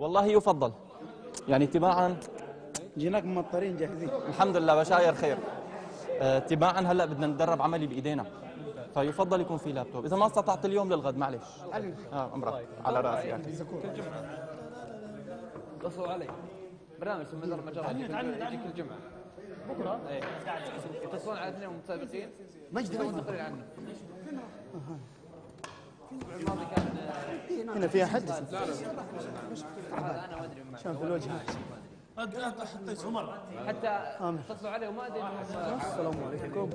والله يفضل. يعني تباعا جيناك ممطرين جاهزين. الحمد لله بشاير خير. آه، تباعا هلأ بدنا نتدرب عملي بإيدينا. فيفضل يكون في لابتوب. إذا ما استطعت اليوم للغد معلش آه امرك على راسي يعني اتصلوا علي. برنامج اسمه مدار مجرات يجي كل جمعه بكرة؟ إيه. يتصلون على اثنين متسابقين. مجد تقرير عنه. هنا فيها حد؟ هذا أنا ما ادري في الوجه؟ حطيت عمر. حتى اتصلوا علي وما أدري السلام عليكم.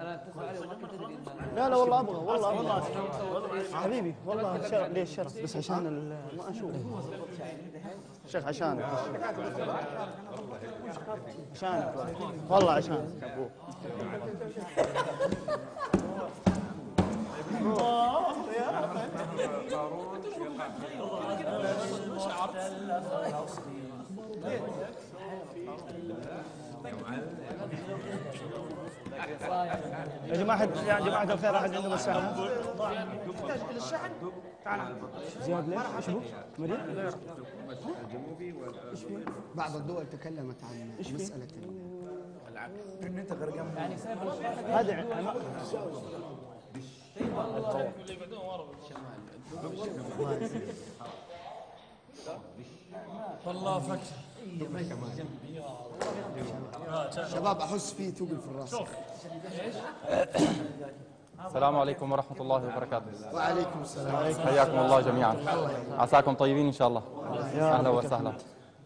أنا اتصلوا علي وما كنت ادري لا لا والله أبغى والله أبغى. حبيبي والله شرف لي الشرف بس عشان ال- ما أشوف. شيخ عشانك عشانك. والله عشانك يا جماعة يا جماعة الخير أحد عنده مساحة زياد ليش؟ إيش؟ مريض؟ بعض الدول تكلمت عن مسألة هذا عم- والله فك. شباب أحس فيه ثقل في الرأس. السلام عليكم ورحمة الله وبركاته. وعليكم السلام. حياكم الله جميعا. عساكم طيبين إن شاء الله. أهلا وسهلا.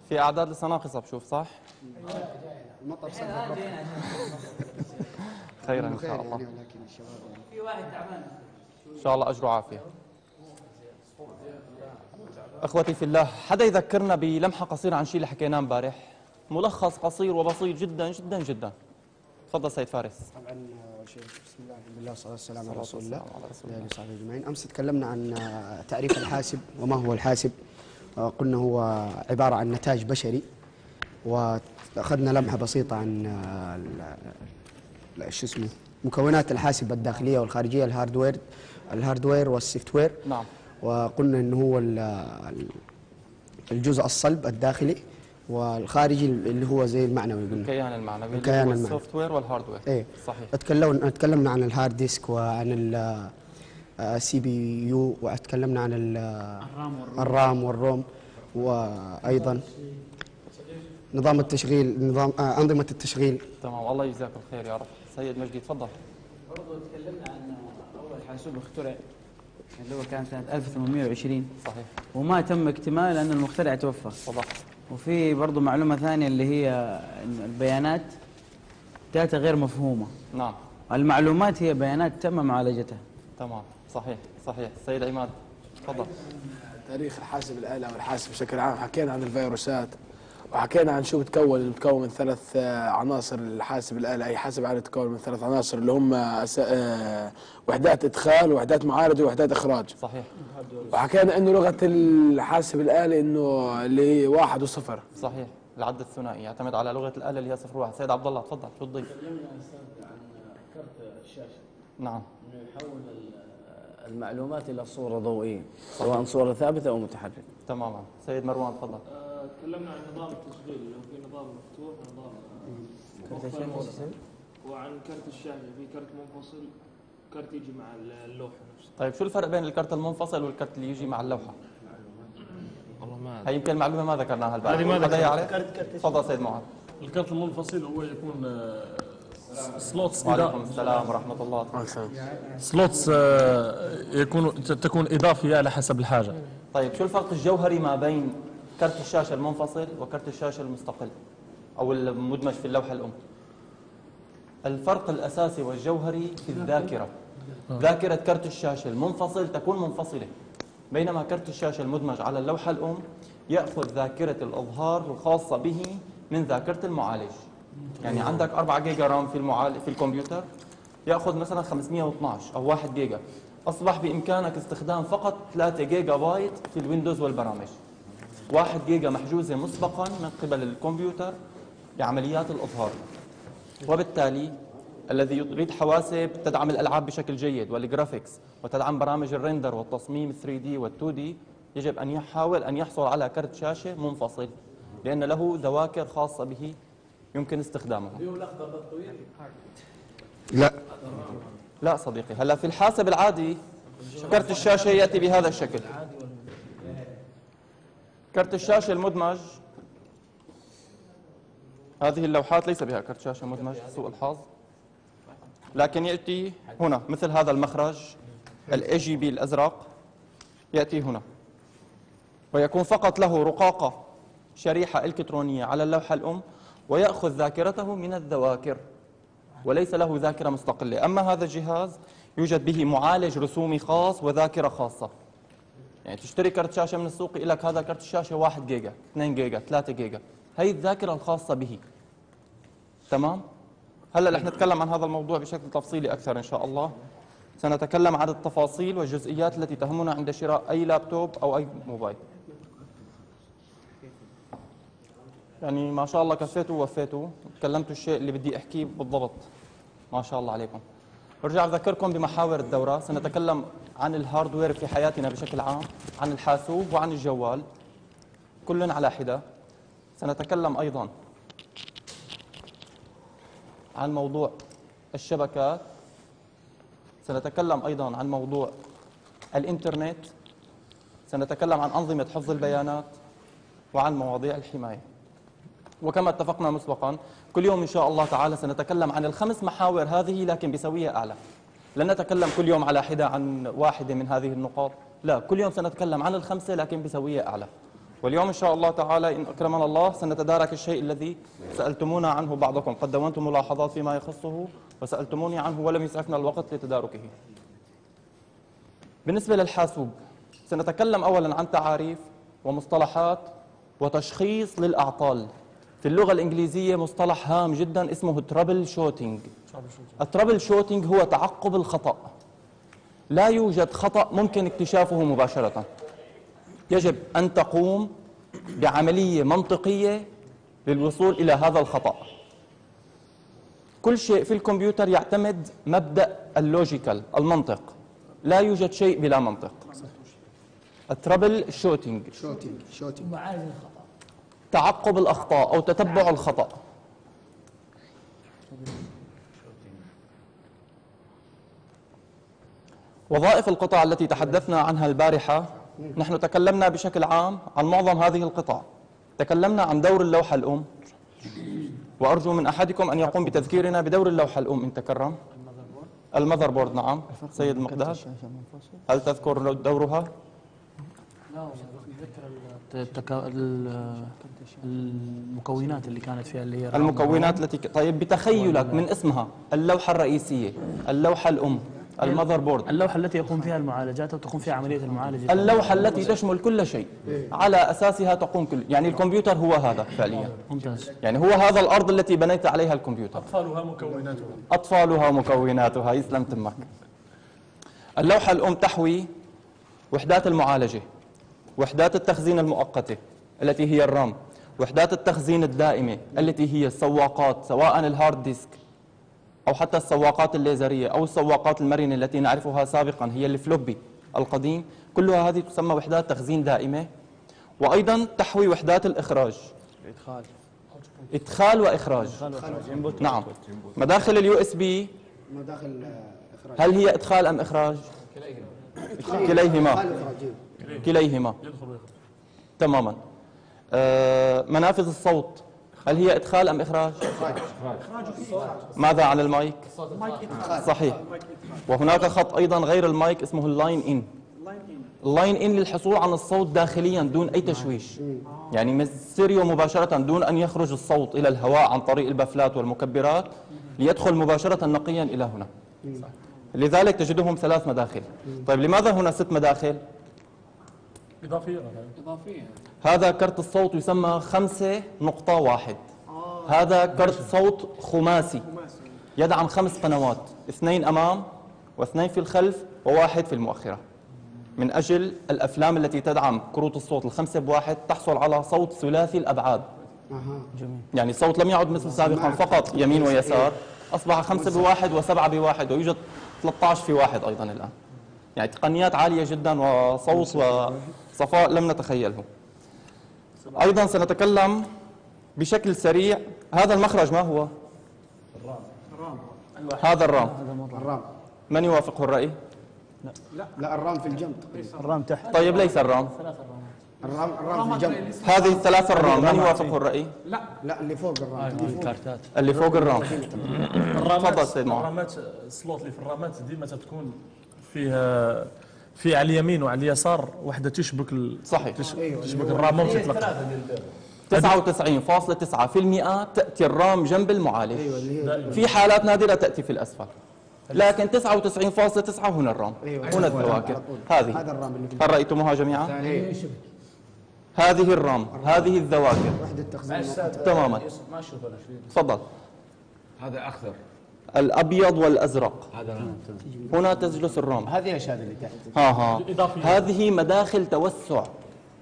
في أعداد لسه ناقصه بشوف صح؟ المطر خيرا إن خير شاء الله يعني الشباب يعني. إن شاء الله اجر وعافية. إخوتي في الله حدا يذكرنا بلمحة قصيرة عن شيء اللي حكيناه امبارح؟ ملخص قصير وبسيط جدا جدا جدا. تفضل سيد فارس. طبعا بسم الله الحمد لله والصلاة والسلام على رسول الله. وعلى آله وصحبه أجمعين أمس تكلمنا عن تعريف الحاسب وما هو الحاسب. قلنا هو عبارة عن نتاج بشري وأخذنا لمحة بسيطة عن شو اسمه؟ مكونات الحاسب الداخلية والخارجية ال hardware ال hardware وال software نعم. وقلنا إنه هو ال- ال- الجزء الصلب الداخلي والخارجي اللي هو زي المعنوي قلنا. الكيان المعنوي الكيان المعنوي. ال soft ware وال hardware. إيه. صحيح. تكلمنا تكلمنا عن ال hard disk وعن ال CPU وتكلمنا عن ال- ال RAM وال ROM وأيضا نظام التشغيل نظام آه أنظمة التشغيل. تمام. الله يجزاك الخير يا رب. سيد مجدي تفضل. برضه تكلمنا عن أول حاسوب اخترع اللي هو كان سنة 1820 صحيح. وما تم اكتماله لأن المخترع توفى. وضح وفي برضه معلومة ثانية اللي هي إن البيانات داتا غير مفهومة. نعم. المعلومات هي بيانات تم معالجتها. تمام. صحيح صحيح. سيد عماد تفضل. تاريخ الحاسب الآلة والحاسب بشكل عام حكينا عن الفيروسات. وحكينا عن شو بتكون اللي بتكون من ثلاث آه، عناصر الحاسب الآلة أي حاسب آلة تتكون من ثلاث عناصر اللي هم أس- آه، وحدات إدخال وحدات معالجة وحدات إخراج. صحيح. وحكينا إنه لغة الحاسب الآلي إنه اللي هي واحد وصفر. صحيح. العد الثنائي يعتمد على لغة الاله اللي هي صفر واحد. سيد عبد الله تفضل. شو تضيف؟ نعم. المعلومات إلى صورة ضوئية سواء صورة ثابتة أو متحركة. تماما. سيد مروان تفضل. تكلمنا عن نظام التشغيل اللي هو في نظام مفتوح ونظام منفصل وعن كرت الشاشه في كرت منفصل كرت يجي مع اللوحة نفسها. طيب شو الفرق بين الكرت المنفصل والكرت اللي يجي مع اللوحة؟ والله ما هي يمكن معلومة ما ذكرناها البارح هذه ما ذكرناها. يعرف تفضل سيد معاذ. الكرت المنفصل هو يكون آه، سلوتس وعليكم السلام ورحمة الله. سلوتس آه، يكون تكون إضافية على حسب الحاجة. طيب شو الفرق الجوهري ما بين كرت الشاشه المنفصل وكرت الشاشه المستقل أو المدمج في اللوحه الام. الفرق الاساسي والجوهري في الذاكره. ذاكره كرت الشاشه المنفصل تكون منفصله بينما كرت الشاشه المدمج على اللوحه الام ياخذ ذاكره الاظهار الخاصه به من ذاكره المعالج. يعني عندك 4 جيجا RAM في المعالج في الكمبيوتر ياخذ مثلا 512 أو 1 جيجا. أصبح بإمكانك استخدام فقط 3 جيجا بايت في الويندوز والبرامج. 1 جيجا محجوزه مسبقا من قبل الكمبيوتر لعمليات الإظهار. وبالتالي الذي يريد حواسب تدعم الألعاب بشكل جيد وال graphics وتدعم برامج ال render والتصميم 3 D وال 2 D يجب أن يحاول أن يحصل على كرت شاشة منفصل لأن له ذواكر خاصة به يمكن استخدامها. لا. لا صديقي هلا في الحاسب العادي كرت الشاشة يأتي بهذا الشكل. كرت الشاشة المدمج. هذه اللوحات ليس بها كرت شاشة مدمج سوء الحظ. لكن يأتي هنا مثل هذا المخرج ال VGA الأزرق يأتي هنا. ويكون فقط له رقاقة شريحة إلكترونية على اللوحة الأم ويأخذ ذاكرته من الذواكر وليس له ذاكرة مستقلة. أما هذا الجهاز يوجد به معالج رسومي خاص وذاكرة خاصة. يعني تشتري كرت شاشة من السوق يقول لك هذا كرت الشاشة 1 جيجا 2 جيجا 3 جيجا. هي الذاكرة الخاصة به. تمام؟ هلا رح نتكلم عن هذا الموضوع بشكل تفصيلي أكثر إن شاء الله. سنتكلم عن التفاصيل والجزئيات التي تهمنا عند شراء أي لابتوب أو أي موبايل. يعني ما شاء الله كفيتوا ووفيتوا. تكلمتوا الشيء اللي بدي أحكيه بالضبط. ما شاء الله عليكم. برجع أذكركم بمحاور الدورة. سنتكلم عن الهاردوير في حياتنا بشكل عام عن الحاسوب وعن الجوال. كل على حدة. سنتكلم أيضا عن موضوع الشبكات. سنتكلم أيضا عن موضوع الإنترنت. سنتكلم عن أنظمة حفظ البيانات وعن مواضيع الحماية. وكما اتفقنا مسبقا كل يوم إن شاء الله تعالى سنتكلم عن الخمس محاور هذه لكن بسوية أعلى. لن نتكلم كل يوم على حدة عن واحدة من هذه النقاط. لا كل يوم سنتكلم عن الخمسة لكن بسوية أعلى. واليوم إن شاء الله تعالى إن أكرمنا الله سنتدارك الشيء الذي سألتمونا عنه بعضكم. قد دونت ملاحظات فيما يخصه وسألتموني عنه ولم يسعفنا الوقت لتداركه. بالنسبة للحاسوب سنتكلم أولا عن تعاريف ومصطلحات وتشخيص للأعطال. في اللغة الإنجليزية مصطلح هام جدا اسمه troubleshooting ال troubleshooting هو تعقب الخطأ. لا يوجد خطأ ممكن اكتشافه مباشرة. يجب أن تقوم بعملية منطقية للوصول إلى هذا الخطأ. كل شيء في الكمبيوتر يعتمد مبدأ ال logical المنطق. لا يوجد شيء بلا منطق. ال troubleshooting shooting shooting تعقب الأخطاء أو تتبع الخطأ. وظائف القطع التي تحدثنا عنها البارحة نحن تكلمنا بشكل عام عن معظم هذه القطع تكلمنا عن دور اللوحة الأم. وأرجو من أحدكم أن يقوم بتذكيرنا بدور اللوحة الأم إن تكرم. ال motherboard. نعم. سيد مقداد هل تذكر دورها؟ المكونات اللي كانت فيها اللي هي المكونات التي طيب بتخيلك من اسمها اللوحة الرئيسية اللوحة الأم ال motherboard اللوحة التي يقوم فيها المعالجات أو تقوم فيها عملية المعالجة. اللوحة التي تشمل كل شيء. على أساسها تقوم كل يعني الكمبيوتر هو هذا فعليا. ممتاز. يعني هو هذا الأرض التي بنيت عليها الكمبيوتر. أطفالها مكوناتها. أطفالها ومكوناتها يسلم تمك. اللوحة الأم تحوي وحدات المعالجة. وحدات التخزين المؤقتة التي هي ال RAM وحدات التخزين الدائمة التي هي السواقات سواء ال hard disk أو حتى السواقات الليزرية أو السواقات المرنة التي نعرفها سابقا هي ال floppy القديم. كلها هذه تسمى وحدات تخزين دائمة. وأيضا تحوي وحدات الإخراج. إدخال. إدخال وإخراج. نعم. مداخل ال USB مداخل إخراج. هل هي إدخال أم إخراج؟ كليهما. اخراج كليهما. تماما. آه، منافذ الصوت هل هي إدخال أم إخراج؟ ماذا عن المايك؟ صحيح. وهناك خط أيضا غير المايك اسمه ال line in ال line in للحصول عن الصوت داخليا دون أي تشويش. يعني من الستيريو مباشرة دون أن يخرج الصوت إلى الهواء عن طريق البفلات والمكبرات ليدخل مباشرة نقيا إلى هنا. لذلك تجدهم ثلاث مداخل. طيب لماذا هنا ست مداخل؟ إضافية هذا كرت الصوت يسمى خمسة نقطة واحد. هذا كرت صوت خماسي. يدعم خمس قنوات اثنين أمام واثنين في الخلف وواحد في المؤخرة. من أجل الأفلام التي تدعم كروت الصوت الخمسة بواحد تحصل على صوت ثلاثي الأبعاد. أها. يعني الصوت لم يعد مثل سابقا فقط يمين ويسار. أصبح خمسة بواحد وسبعة بواحد ويوجد 13 في واحد أيضا الآن. يعني تقنيات عالية جدا وصوت وصفاء لم نتخيله. أيضا سنتكلم بشكل سريع. هذا المخرج ما هو؟ هذا الرام. الرام. من يوافقه الرأي؟ لا الرام في الجنب. الرام تحت. طيب ليس الرام. الرام الرام في الجنب. هذه الثلاث الرام. من يوافقه الرأي؟ لا اللي فوق الرام. الكارتات. اللي فوق الرام. تفضل سيد معاذ. الرامات السلوت اللي في الرامات ديما تتكون فيها في على اليمين وعلى اليسار وحدة تشبك ال... صحيح. تش- تشبك الرامه وتطلق 99.9% تأتي الرام جنب المعالج. في حالات نادرة تأتي في الأسفل. لكن 99.9 هنا الرام. هنا الذواكر هذه. هذا الرام اللي في هل رأيتموها جميعا؟ هذه الرام. هذه الذواكر وحدة تخزين تماما. ما أشوف أنا شو تفضل. هذا أخضر. الأبيض والأزرق. هذا هنا تجلس الرام هذه هذا اللي تحت. ها ها. هذه مداخل توسع.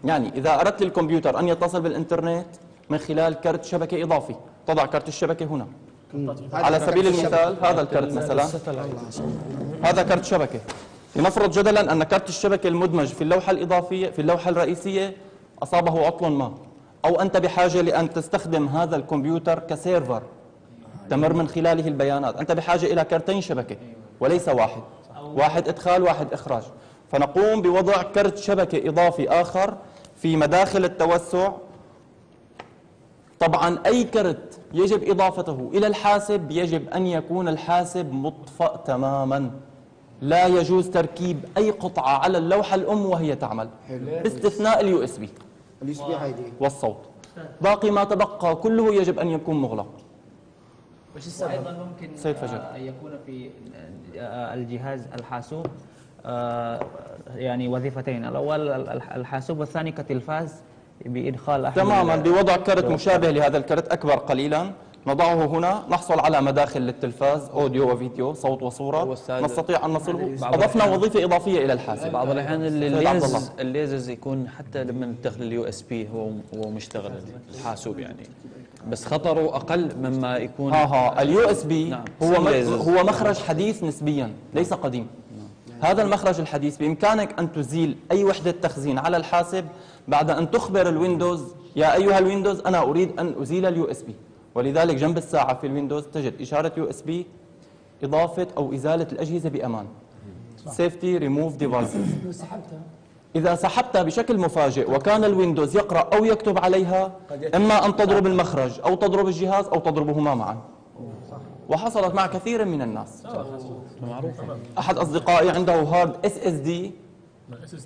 يعني إذا أردت للكمبيوتر أن يتصل بالإنترنت من خلال كرت شبكة إضافي تضع كرت الشبكة هنا. على سبيل المثال هذا الكرت مثلا. هذا كرت شبكة. لنفرض جدلا أن كرت الشبكة المدمج في اللوحة الإضافية في اللوحة الرئيسية أصابه عطل ما. أو أنت بحاجة لأن تستخدم هذا الكمبيوتر كسيرفر. تمر من خلاله البيانات. أنت بحاجة إلى كرتين شبكة وليس واحد. واحد إدخال واحد إخراج. فنقوم بوضع كرت شبكة إضافي آخر في مداخل التوسع. طبعا أي كرت يجب إضافته إلى الحاسب يجب أن يكون الحاسب مطفأ تماما. لا يجوز تركيب أي قطعة على اللوحة الأم وهي تعمل. باستثناء ال USB. ال USB هيدي والصوت. باقي ما تبقى كله يجب أن يكون مغلق. أيضا ممكن سيد فجر. آه، يكون في آه، الجهاز الحاسوب آه، يعني وظيفتين. الأول ال- الحاسوب والثاني كتلفاز بإدخال تماما بوضع كرت مشابه لهذا الكرت أكبر قليلا. نضعه هنا نحصل على مداخل للتلفاز audio وفيديو صوت والسادة- نستطيع أن نصله. أضفنا وظيفة إضافية إلى الحاسب. بعض الأحيان. الليزز الليزز يكون حتى لما تدخل ال USB هو هو مشتغل الحاسوب يعني. بس خطره أقل مما يكون ها ها. ال USB نعم. هو. هو مخرج حديث نسبيا ليس قديم. هذا المخرج الحديث بإمكانك أن تزيل أي وحدة تخزين على الحاسب بعد أن تخبر ال Windows يا أيها ال Windows أنا أريد أن أزيل ال USB. ولذلك جنب الساعة في ال Windows تجد إشارة USB إضافة أو إزالة الأجهزة بأمان. سيفتي ريموف ديفايسز إذا سحبتها. بشكل مفاجئ وكان ال Windows يقرأ أو يكتب عليها إما أن تضرب المخرج أو تضرب الجهاز أو تضربهما معا. وحصلت مع كثير من الناس. أحد أصدقائي عنده hard SSD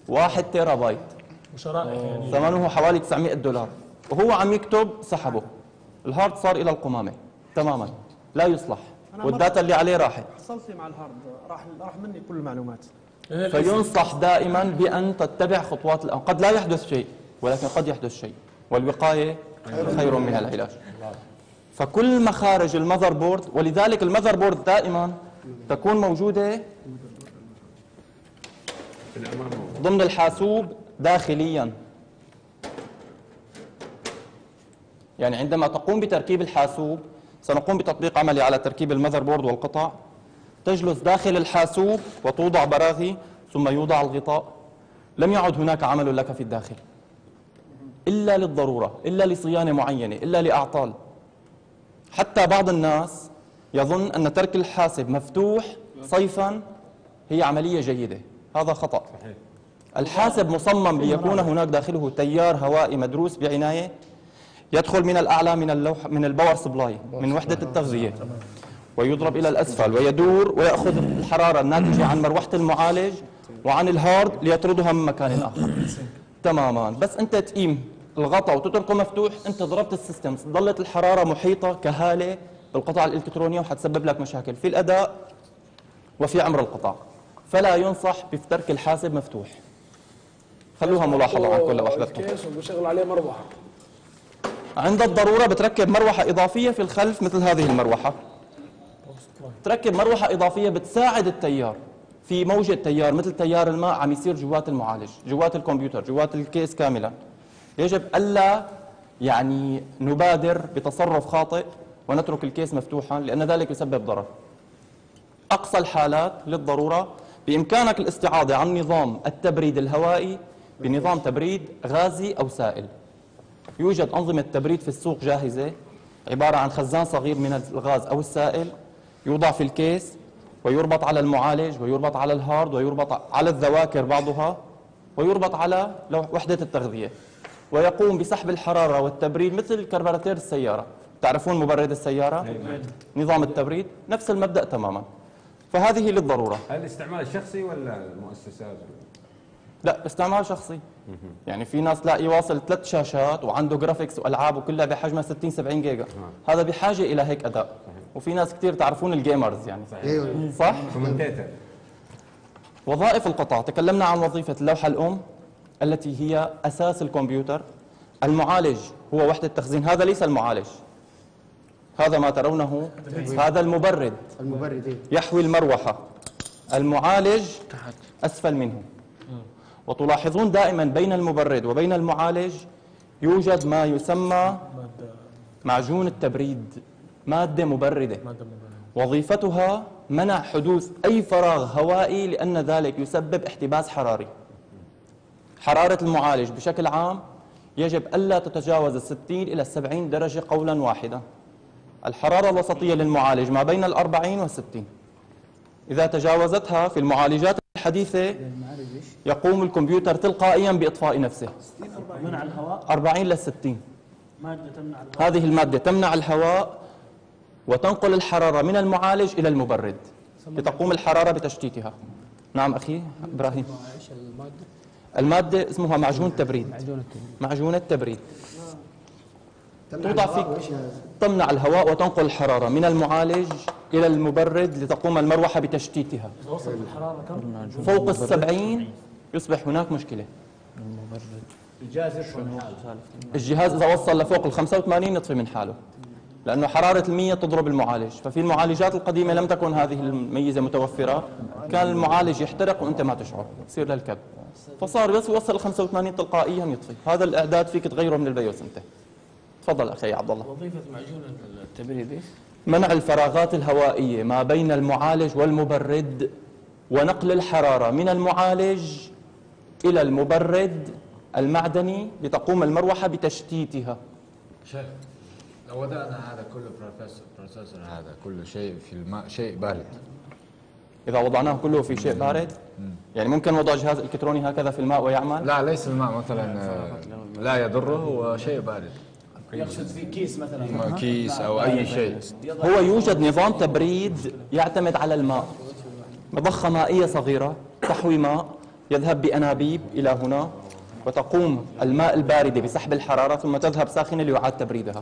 1 تيرا بايت ثمنه حوالي 900 دولار. وهو عم يكتب سحبه. ال hard صار إلى القمامة تماما لا يصلح. وال data اللي عليه راحت. حصلت لي مع ال hard راح راح مني كل المعلومات. فينصح دائما بأن تتبع خطوات الأمر قد لا يحدث شيء ولكن قد يحدث شيء. والوقاية خير من العلاج. فكل مخارج ال motherboard ولذلك ال motherboard دائما تكون موجودة ضمن الحاسوب داخليا. يعني عندما تقوم بتركيب الحاسوب سنقوم بتطبيق عملي على تركيب المذر بورد والقطع. تجلس داخل الحاسوب وتوضع براغي ثم يوضع الغطاء. لم يعد هناك عمل لك في الداخل. إلا للضرورة إلا لصيانة معينة إلا لأعطال. حتى بعض الناس يظن أن ترك الحاسب مفتوح صيفا هي عملية جيدة. هذا خطأ. الحاسب مصمم ليكون هناك داخله تيار هوائي مدروس بعناية يدخل من الأعلى من اللوح من ال power supply من وحدة التغذية. ويضرب إلى الأسفل ويدور ويأخذ الحرارة الناتجة عن مروحة المعالج وعن ال hard ليطردها من مكان آخر. تماما. بس أنت تقيم الغطاء وتتركه مفتوح أنت ضربت ال system. ظلت الحرارة محيطة كهالة بالقطع الإلكترونية وحتسبب لك مشاكل في الأداء وفي عمر القطع فلا ينصح بترك الحاسب مفتوح. خلوها ملاحظة عنكم لو أحببتم كيس وبشغل عليه مروحة. عند الضرورة بتركب مروحة إضافية في الخلف مثل هذه المروحة. تركب مروحة إضافية بتساعد التيار في موجة تيار مثل تيار الماء عم يصير جوات المعالج جوات الكمبيوتر جوات الكيس كاملا يجب ألا يعني نبادر بتصرف خاطئ ونترك الكيس مفتوحا لأن ذلك يسبب ضرر. أقصى الحالات للضرورة بإمكانك الاستعاضة عن نظام التبريد الهوائي بنظام تبريد غازي أو سائل. يوجد أنظمة تبريد في السوق جاهزة عبارة عن خزان صغير من الغاز أو السائل يوضع في ال case ويربط على المعالج ويربط على ال hard ويربط على الذواكر بعضها ويربط على وحدة التغذية. ويقوم بسحب الحرارة والتبريد مثل كربراتير السيارة. تعرفون مبرد السيارة؟ نظام التبريد نفس المبدأ تماما. فهذه للضرورة. هل الاستعمال الشخصي ولا المؤسسات؟ لا استعمال شخصي. يعني في ناس لا يواصل ثلاث شاشات وعنده graphics وألعاب وكلها بحجمها 60 70 جيجا. هذا بحاجة إلى هيك أداء. وفي ناس كثير تعرفون ال gamers يعني. أيوة. صح؟ وظائف القطع تكلمنا عن وظيفة اللوحة الأم التي هي أساس الكمبيوتر. المعالج هو وحدة تخزين هذا ليس المعالج. هذا ما ترونه هذا المبرد. المبرد إيه؟ يحوي المروحة. المعالج أسفل منه. وتلاحظون دائما بين المبرد وبين المعالج يوجد ما يسمى معجون التبريد مادة مبردة. وظيفتها منع حدوث أي فراغ هوائي لأن ذلك يسبب احتباس حراري. حرارة المعالج بشكل عام يجب ألا تتجاوز الستين إلى السبعين درجة قولا واحدا. الحرارة الوسطية للمعالج ما بين الأربعين والستين. إذا تجاوزتها في المعالجات الحديثة يقوم الكمبيوتر تلقائيا بإطفاء نفسه. منع الهواء؟ 40 إلى 60 مادة تمنع الهواء. هذه المادة تمنع الهواء وتنقل الحرارة من المعالج إلى المبرد لتقوم الحرارة بتشتيتها. نعم أخي إبراهيم؟ المادة؟ اسمها معجون تبريد معجون التبريد. توضع في تمنع الهواء وتنقل الحرارة من المعالج إلى المبرد لتقوم المروحة بتشتيتها. وصلت الحرارة كم؟ فوق السبعين يصبح هناك مشكلة. الجهاز يطفي من حاله؟ الجهاز إذا وصل لفوق ال 85 يطفي من حاله لأنه حرارة المية تضرب المعالج. ففي المعالجات القديمة لم تكن هذه الميزة متوفرة. كان المعالج يحترق وأنت ما تشعر يصير للكب فصار بس يوصل ال 85 تلقائيا يطفي. هذا الإعداد فيك تغيره من ال BIOS أنت. تفضل أخي عبد الله. وظيفة معجون التبريد إيش؟ منع الفراغات الهوائية ما بين المعالج والمبرد ونقل الحرارة من المعالج إلى المبرد المعدني لتقوم المروحة بتشتيتها. شيخ لو وضعنا هذا كله professor processor هذا كله شيء في الماء شيء بارد. إذا وضعناه كله في شيء بارد يعني ممكن وضع جهاز إلكتروني هكذا في الماء ويعمل؟ لا ليس الماء مثلا لا يضره هو شيء بارد. يقصد في كيس مثلا. كيس أو أي شيء. هو يوجد نظام تبريد يعتمد على الماء. مضخة مائية صغيرة تحوي ماء يذهب بأنابيب إلى هنا وتقوم الماء الباردة بسحب الحرارة ثم تذهب ساخنة ليعاد تبريدها.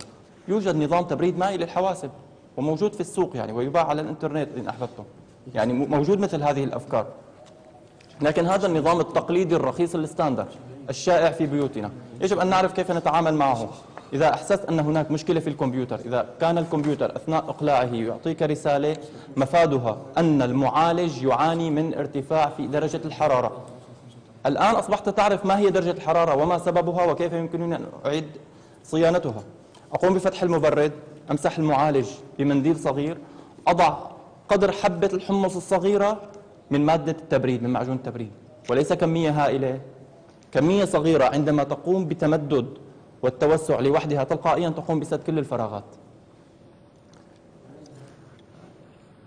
يوجد نظام تبريد مائي للحواسب وموجود في السوق يعني ويباع على الإنترنت إن أحببتم. يعني موجود مثل هذه الأفكار. لكن هذا النظام التقليدي الرخيص الستاندر الشائع في بيوتنا. يجب أن نعرف كيف نتعامل معه. إذا أحسست أن هناك مشكلة في الكمبيوتر إذا كان الكمبيوتر أثناء إقلاعه يعطيك رسالة مفادها أن المعالج يعاني من ارتفاع في درجة الحرارة. الآن أصبحت تعرف ما هي درجة الحرارة وما سببها وكيف يمكنني أن أعيد صيانتها. أقوم بفتح المبرد أمسح المعالج بمنديل صغير أضع قدر حبة الحمص الصغيرة من مادة التبريد من معجون التبريد. وليس كمية هائلة كمية صغيرة عندما تقوم بتمدد والتوسع لوحدها تلقائيا تقوم بسد كل الفراغات.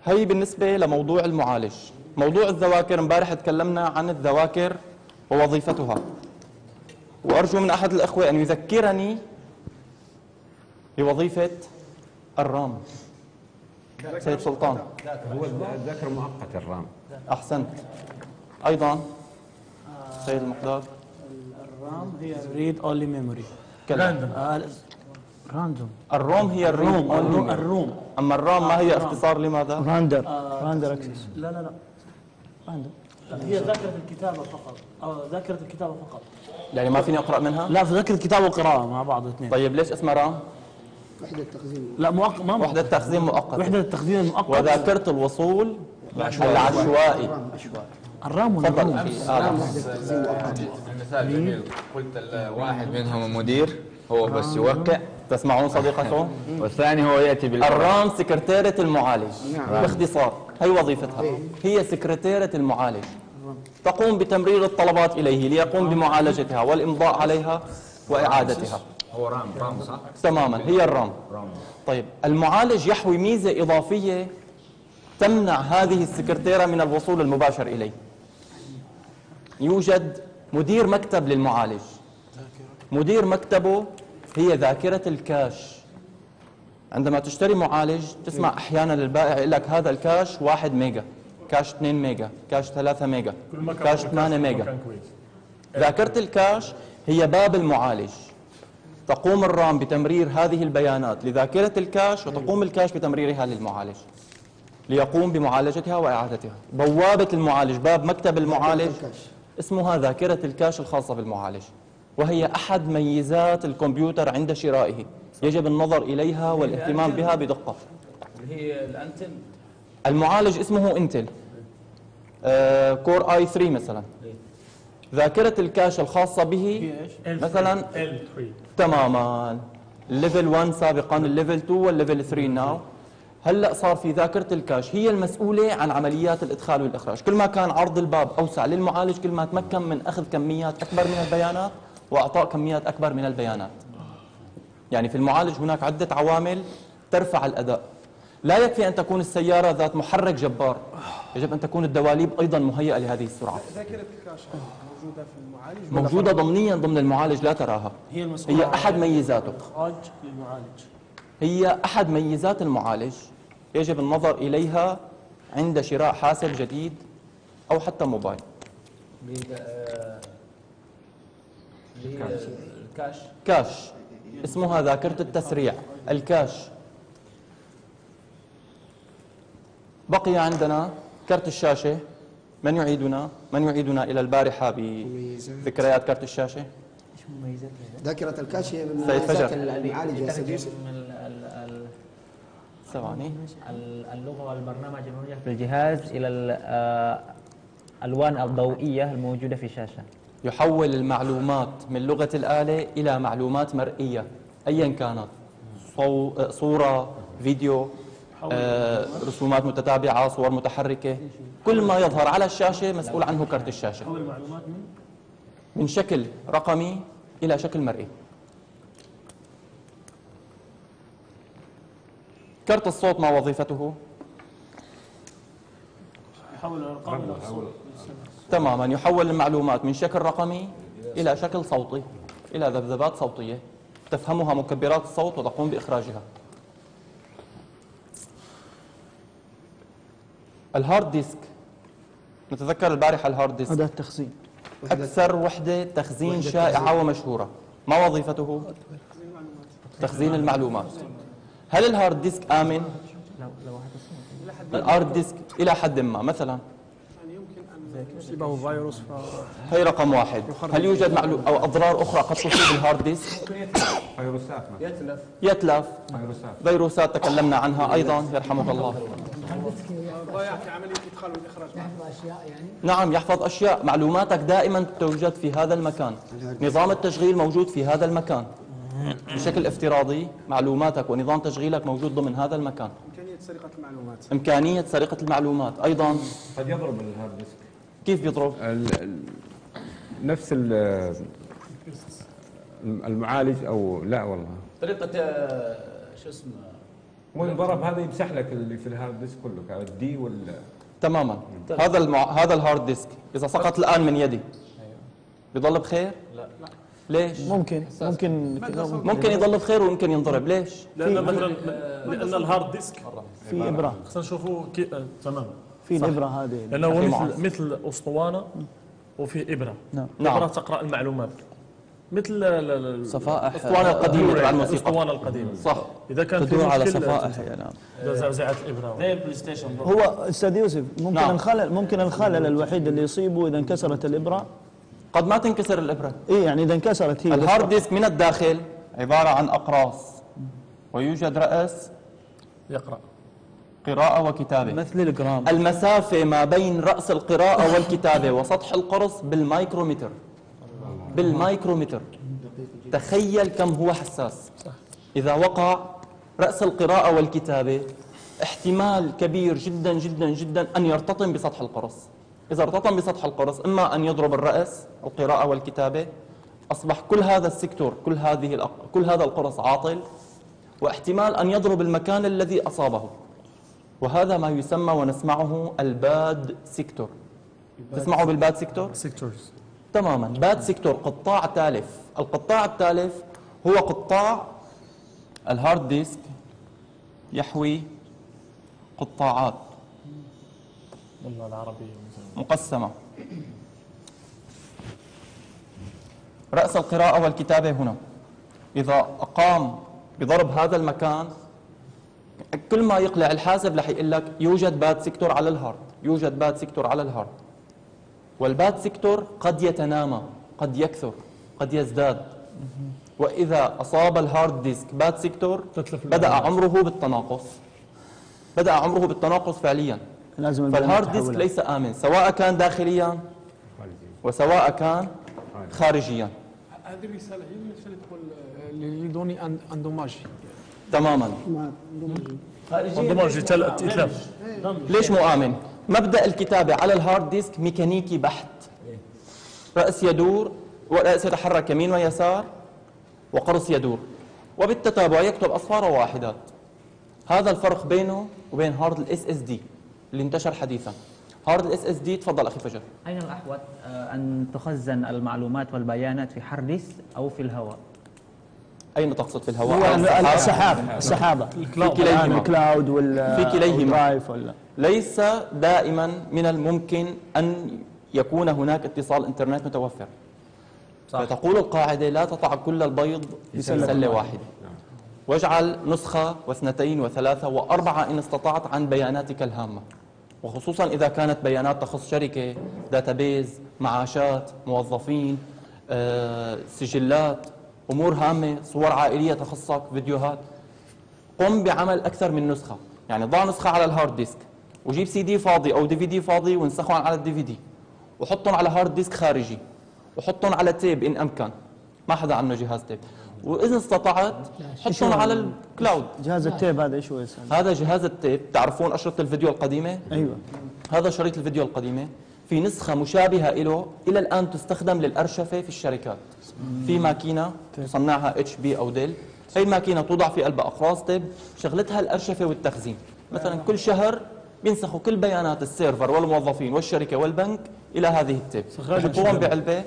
هي بالنسبة لموضوع المعالج. موضوع الذواكر امبارح تكلمنا عن الذواكر ووظيفتها. وأرجو من أحد الأخوة أن يذكرني بوظيفة ال RAM. سيد سلطان. هو الذاكره مؤقت ال RAM. أحسنت. أيضا سيد المقدار ال RAM هي ريد اونلي ميموري كلا راندوم الروم هي الروم. الروم. الروم. أما الرام ما هي آه، الرام. اختصار لماذا؟ random random access لا لا لا. random هي ذاكرة الكتابة فقط. أو ذاكرة الكتابة فقط. يعني ما فيني أقرأ منها؟ لا في ذاكرة الكتابة والقراءة مع بعض الاثنين. طيب ليش اسمها RAM؟ وحدة تخزين لا مؤقت ما وحدة تخزين مؤقتة وحدة التخزين المؤقت وذاكرة الوصول العشوائي. ال RAM ولا تفضل. ال ROM؟ أخي آدم. مثال جميل. قلت ال- واحد منهم مدير هو بس يوقع. تسمعون صديقكم والثاني هو يأتي بال الرام سكرتيرة المعالج. نعم. باختصار هي وظيفتها. هي سكرتيرة المعالج. تقوم بتمرير الطلبات إليه ليقوم بمعالجتها والإمضاء عليها وإعادتها. هو رام رام صح؟ تماما. هي الرام رام طيب المعالج يحوي ميزة إضافية تمنع هذه السكرتيرة من الوصول المباشر إليه. يوجد مدير مكتب للمعالج. مدير مكتبه هي ذاكرة ال cache. عندما تشتري معالج تسمع أحيانا للبائع يقول لك هذا ال cache 1 ميجا cache 2 ميجا cache 3 ميجا cache كل 8 ميجا. ذاكرة ال cache هي باب المعالج. تقوم ال RAM بتمرير هذه البيانات لذاكرة ال cache وتقوم ال cache بتمريرها للمعالج. ليقوم بمعالجتها وإعادتها. بوابة المعالج باب مكتب المعالج. اسمها ذاكرة الكاش الخاصة بالمعالج وهي أحد ميزات الكمبيوتر عند شرائه. يجب النظر إليها والاهتمام بها بدقة. اللي هي ال Intel المعالج اسمه Intel. آه Core i3 مثلا. ذاكرة ال cache الخاصة به مثلا L3 تماما. ال level 1 سابقا ال level 2 وال level 3 now هلأ صار في ذاكرة ال cache هي المسؤولة عن عمليات الإدخال والإخراج. كل ما كان عرض الباب أوسع للمعالج كل ما تمكن من أخذ كميات أكبر من البيانات وإعطاء كميات أكبر من البيانات. يعني في المعالج هناك عدة عوامل ترفع الأداء. لا يكفي أن تكون السيارة ذات محرك جبار يجب أن تكون الدواليب أيضا مهيئة لهذه السرعة. ذاكرة الكاش موجودة في المعالج؟ ولا موجودة ضمنيا ضمن المعالج لا تراها. هي المسؤولة هي عن ميزاته. إخراج للمعالج هي أحد ميزات المعالج. يجب النظر إليها عند شراء حاسب جديد أو حتى موبايل. الكاش كاش. اسمها ذاكرة التسريع ال cache. بقي عندنا كرت الشاشة. من يعيدنا؟ من يعيدنا إلى البارحة بذكريات كرت الشاشة؟ ذاكرة ال cache هي من المعالج يا سيد يوسف من ال- ال- ال- ثواني. ال- اللغة والبرنامج الموجود في الجهاز إلى ال- الألوان الضوئية الموجودة في الشاشة يحول المعلومات من لغة الآلة إلى معلومات مرئية أيا كانت. صو... آه، صورة فيديو آه، رسومات متتابعة صور متحركة. كل ما يظهر على الشاشة مسؤول عنه كرت المعلومات من؟ من شكل رقمي إلى شكل مرئي. كرت الصوت ما وظيفته؟ يحول الأرقام. إلى أصوات تماما. يحول المعلومات من شكل رقمي إلى شكل صوتي إلى ذبذبات صوتية. تفهمها مكبرات الصوت وتقوم بإخراجها. ال hard disk. نتذكر البارحة ال hard disk. أداة تخزين أكثر وحدة تخزين شائعة ومشهورة. ما وظيفته؟ تخزين المعلومات. هل ال hard disk آمن؟ ال hard disk إلى حد ما مثلا. يصيبه فيروس هي رقم واحد. هل يوجد معلو... أو أضرار أخرى قد تصيب ال hard disk؟ فيروسات يتلف. يتلف فيروسات فيروسات تكلمنا عنها أيضا. يرحمك الله. نعم يحفظ أشياء. معلوماتك دائما توجد في هذا المكان. نظام التشغيل موجود في هذا المكان. بشكل افتراضي معلوماتك ونظام تشغيلك موجود ضمن هذا المكان. إمكانية سرقة المعلومات. إمكانية سرقة المعلومات. أيضا. قد يضرب ال hard disk؟ كيف بيضرب؟ ال- ال- نفس ال- المعالج أو لا والله. طريقة آه، شو اسمه؟ وين ضرب هذا يمسح لك اللي في ال hard disk كله ال D وال تماما. هذا المع... هذا ال hard disk. إذا سقط الآن من يدي بيضل بخير؟ لا. ليش؟ ممكن ممكن ممكن. يضل بخير ويمكن ينضرب ليش؟ لأن مثلا لأن ال hard disk في إبرة. خلينا نشوفوا. آه، تمام. في الإبرة هذه. لأنه هو مثل. مثل أسطوانة وفي إبرة. نعم. إبرة نعم. تقرأ المعلومات. مثل ال- ال- ال- صفائح الاسطوانه القديمة تبع الموسيقى. الاسطوانه القديمة. صح. إذا كان تدور على صفائح. يا نعم. إذا زعزعت الابره زي ال PlayStation هو أستاذ يوسف ممكن نعم. الخلل ممكن الخلل الوحيد اللي يصيبه إذا انكسرت الإبرة قد ما تنكسر الإبرة. اي يعني إذا انكسرت هي ال hard disk من الداخل عبارة عن أقراص ويوجد رأس يقرأ. قراءة وكتابة. مثل الجرام. المسافة ما بين رأس القراءة والكتابة وسطح القرص بالمايكرومتر. بالمايكرومتر. تخيل كم هو حساس. إذا وقع رأس القراءة والكتابة احتمال كبير جدا جدا جدا أن يرتطم بسطح القرص. إذا ارتطم بسطح القرص إما أن يضرب الرأس القراءة والكتابة أصبح كل هذا ال sector كل هذه. كل هذا القرص عاطل واحتمال أن يضرب المكان الذي أصابه. وهذا ما يسمى ونسمعه ال bad sector تسمعوا بال bad sector؟ sectors تماما. bad sector قطاع تالف. القطاع التالف هو قطاع ال hard disk يحوي قطاعات. بالله العربية مقسمة. رأس القراءة والكتابة هنا. إذا أقام بضرب هذا المكان كل ما يقلع الحاسب رح يقول لك يوجد bad sector على ال hard يوجد bad sector على ال hard. وال bad sector قد يتنامى قد يكثر قد يزداد. وإذا أصاب ال hard disk bad sector بدأ عمره بالتناقص. بدأ عمره بالتناقص فعليا. لازم فال hard disk ليس آمن سواء كان داخليا وسواء كان خارجيا. هذه الرساله هي اللي تقول les données endommagées تماما. endommagé اتلاف ليش مو آمن؟ مبدأ الكتابة على ال hard disk ميكانيكي بحت. رأس يدور ورأس يتحرك يمين ويسار وقرص يدور. وبالتتابع يكتب أصفار وواحدات هذا الفرق بينه وبين hard ال SSD اللي انتشر حديثا. hard ال SSD تفضل أخي فجر. أين الأحوط؟ آه، أن تخزن المعلومات والبيانات في hard disk أو في الهواء؟ أين تقصد في الهواء؟ هو على السحاب السحابة. في كليهما ال cloud ولا في كليهما ولا ليس دائما من الممكن أن يكون هناك اتصال إنترنت متوفر. صح. فتقول القاعدة لا تضع كل البيض في سلة واحدة. واجعل نسخة واثنتين وثلاثة وأربعة إن استطعت عن بياناتك الهامة. وخصوصا إذا كانت بيانات تخص شركة داتابيز معاشات موظفين آه، سجلات أمور هامة صور عائلية تخصك فيديوهات. قم بعمل أكثر من نسخة. يعني ضع نسخة على ال hard disk وجيب سي دي فاضي أو DVD فاضي وانسخهم على ال DVD وحطهم على hard disk خارجي. وحطهم على tape إن أمكن. ما حدا عنده جهاز tape وإذا استطعت حطهم على ال cloud جهاز ال tape هذا إيش هو؟ هذا جهاز ال tape. تعرفون أشرطة الفيديو القديمة؟ أيوه. هذا شريط الفيديو القديمة. في نسخة مشابهة له إلى الآن تستخدم للأرشفة في الشركات. في ماكينة تصنعها HP أو Dell هي الماكينه توضع في قلبها أقراص tape شغلتها الأرشفة والتخزين. مثلا كل شهر بينسخوا كل بيانات ال server والموظفين والشركة والبنك إلى هذه ال tape يحطوهم بعلبة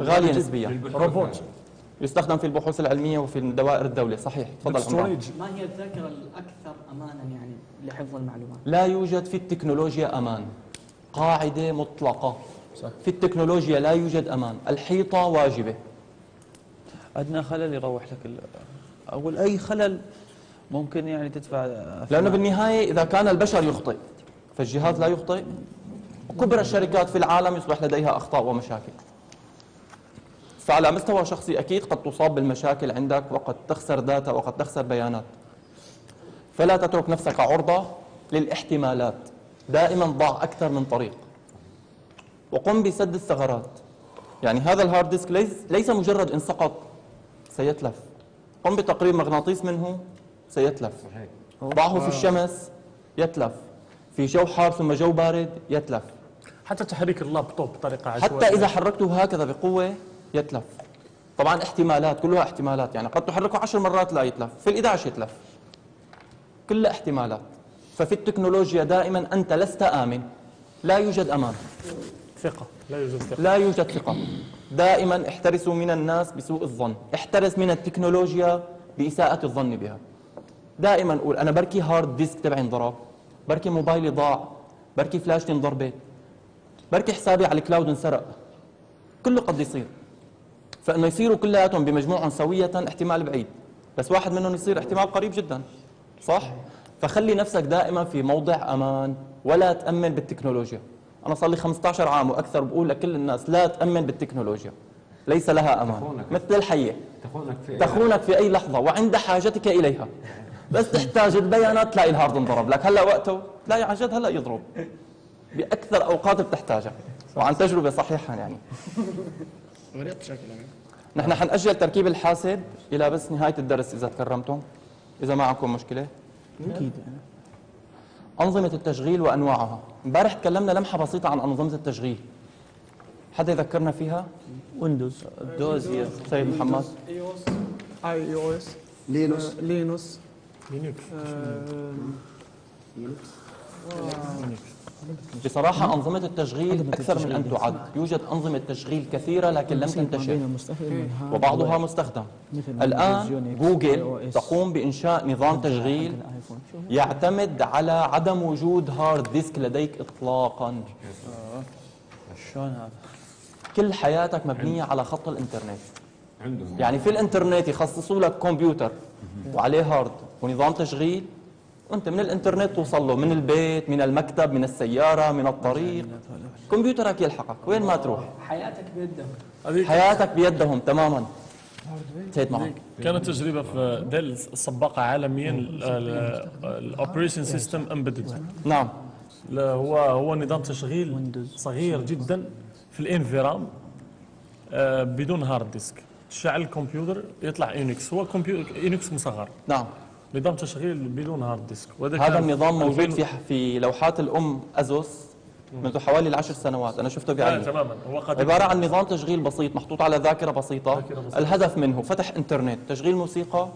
غالية نسبيا. روبوت. يستخدم في البحوث العلمية وفي دوائر الدولة صحيح. تفضل. ما هي الذاكرة الأكثر أمانا يعني لحفظ المعلومات؟ لا يوجد في التكنولوجيا أمان. قاعدة مطلقة. صح. في التكنولوجيا لا يوجد أمان. الحيطة واجبة. ادنى خلل يروح لك ال... أو أي خلل ممكن يعني تدفع لأنه بالنهاية إذا كان البشر يخطئ فالجهاز لا يخطئ. كبرى الشركات في العالم يصبح لديها أخطاء ومشاكل. فعلى مستوى شخصي أكيد قد تصاب بالمشاكل عندك وقد تخسر داتا وقد تخسر بيانات. فلا تترك نفسك عرضة للاحتمالات. دائما ضع أكثر من طريق. وقم بسد الثغرات. يعني هذا ال hard disk ليس ليس مجرد إن سقط سيتلف. قم بتقريب مغناطيس منه سيتلف. ضعه في الشمس يتلف. في جو حار ثم جو بارد يتلف. حتى تحريك اللابتوب بطريقة عشوائيه حتى إذا حركته هكذا بقوة يتلف. طبعا احتمالات كلها احتمالات يعني قد تحركه عشر مرات لا يتلف في ال11 يتلف. كلها احتمالات. ففي التكنولوجيا دائما أنت لست آمن. لا يوجد أمان. ثقة. لا يوجد ثقة. لا يوجد ثقة. دائما احترسوا من الناس بسوء الظن. احترس من التكنولوجيا بإساءة الظن بها. دائما أقول أنا بركي hard disk تبعي انضرب. بركي موبايلي ضاع. بركي فلاشتي انضربت بركي حسابي على ال cloud انسرق. كله قد يصير. فإنه يصيروا كلياتهم بمجموعهم سوية احتمال بعيد. بس واحد منهم يصير احتمال قريب جدا. صح؟ فخلي نفسك دائما في موضع أمان ولا تأمن بالتكنولوجيا. أنا صار لي 15 عام وأكثر بقول لكل الناس لا تأمن بالتكنولوجيا. ليس لها أمان. مثل الحية. تخونك في تخونك في أي لحظة وعند حاجتك إليها. بس تحتاج البيانات تلاقي الهارد انضرب لك. هلا وقته تلاقي عن جد هلا يضرب. بأكثر أوقات بتحتاجها. وعن تجربة صحيحه يعني. غريت شكلها. نحن حنأجل تركيب الحاسب إلى بس نهاية الدرس إذا تكرمتم. إذا ما عندكم مشكلة. أكيد. أنظمة التشغيل وأنواعها. امبارح تكلمنا لمحة بسيطة عن أنظمة التشغيل. حدا يذكرنا فيها؟ Windows. DOS سيد محمد. iOS iOS Linux. Linux Linux بصراحة أنظمة التشغيل أكثر من أن تعد. يوجد أنظمة تشغيل كثيرة لكن لم تنتشر. وبعضها مستخدم. الآن جوجل تقوم بإنشاء نظام تشغيل يعتمد على عدم وجود hard disk لديك إطلاقا. شلون هذا؟ كل حياتك مبنية على خط الإنترنت. عندهم. يعني في الإنترنت يخصصوا لك كمبيوتر وعليه hard ونظام تشغيل وانت من الانترنت توصل له من البيت من المكتب من السيارة من الطريق. كمبيوترك يلحقك. وين ما تروح. حياتك بيدهم. حياتك بيدهم تماما. انتهيت معك كانت تجربة في Dell السباقه عالميا ال operation system embedded نعم. هو هو نظام تشغيل صغير جدا في ال NVRAM آه، بدون hard disk تشعل الكمبيوتر يطلع Unix هو كمبيوتر Unix مصغر. نعم. نظام تشغيل بدون hard disk. هذا النظام موجود 2000 في في لوحات الأم Asus منذ حوالي العشر سنوات. أنا شفته بعيني تماما. هو قد عبارة عن نظام تشغيل بسيط محطوط على ذاكرة بسيطة. الهدف منه فتح إنترنت تشغيل موسيقى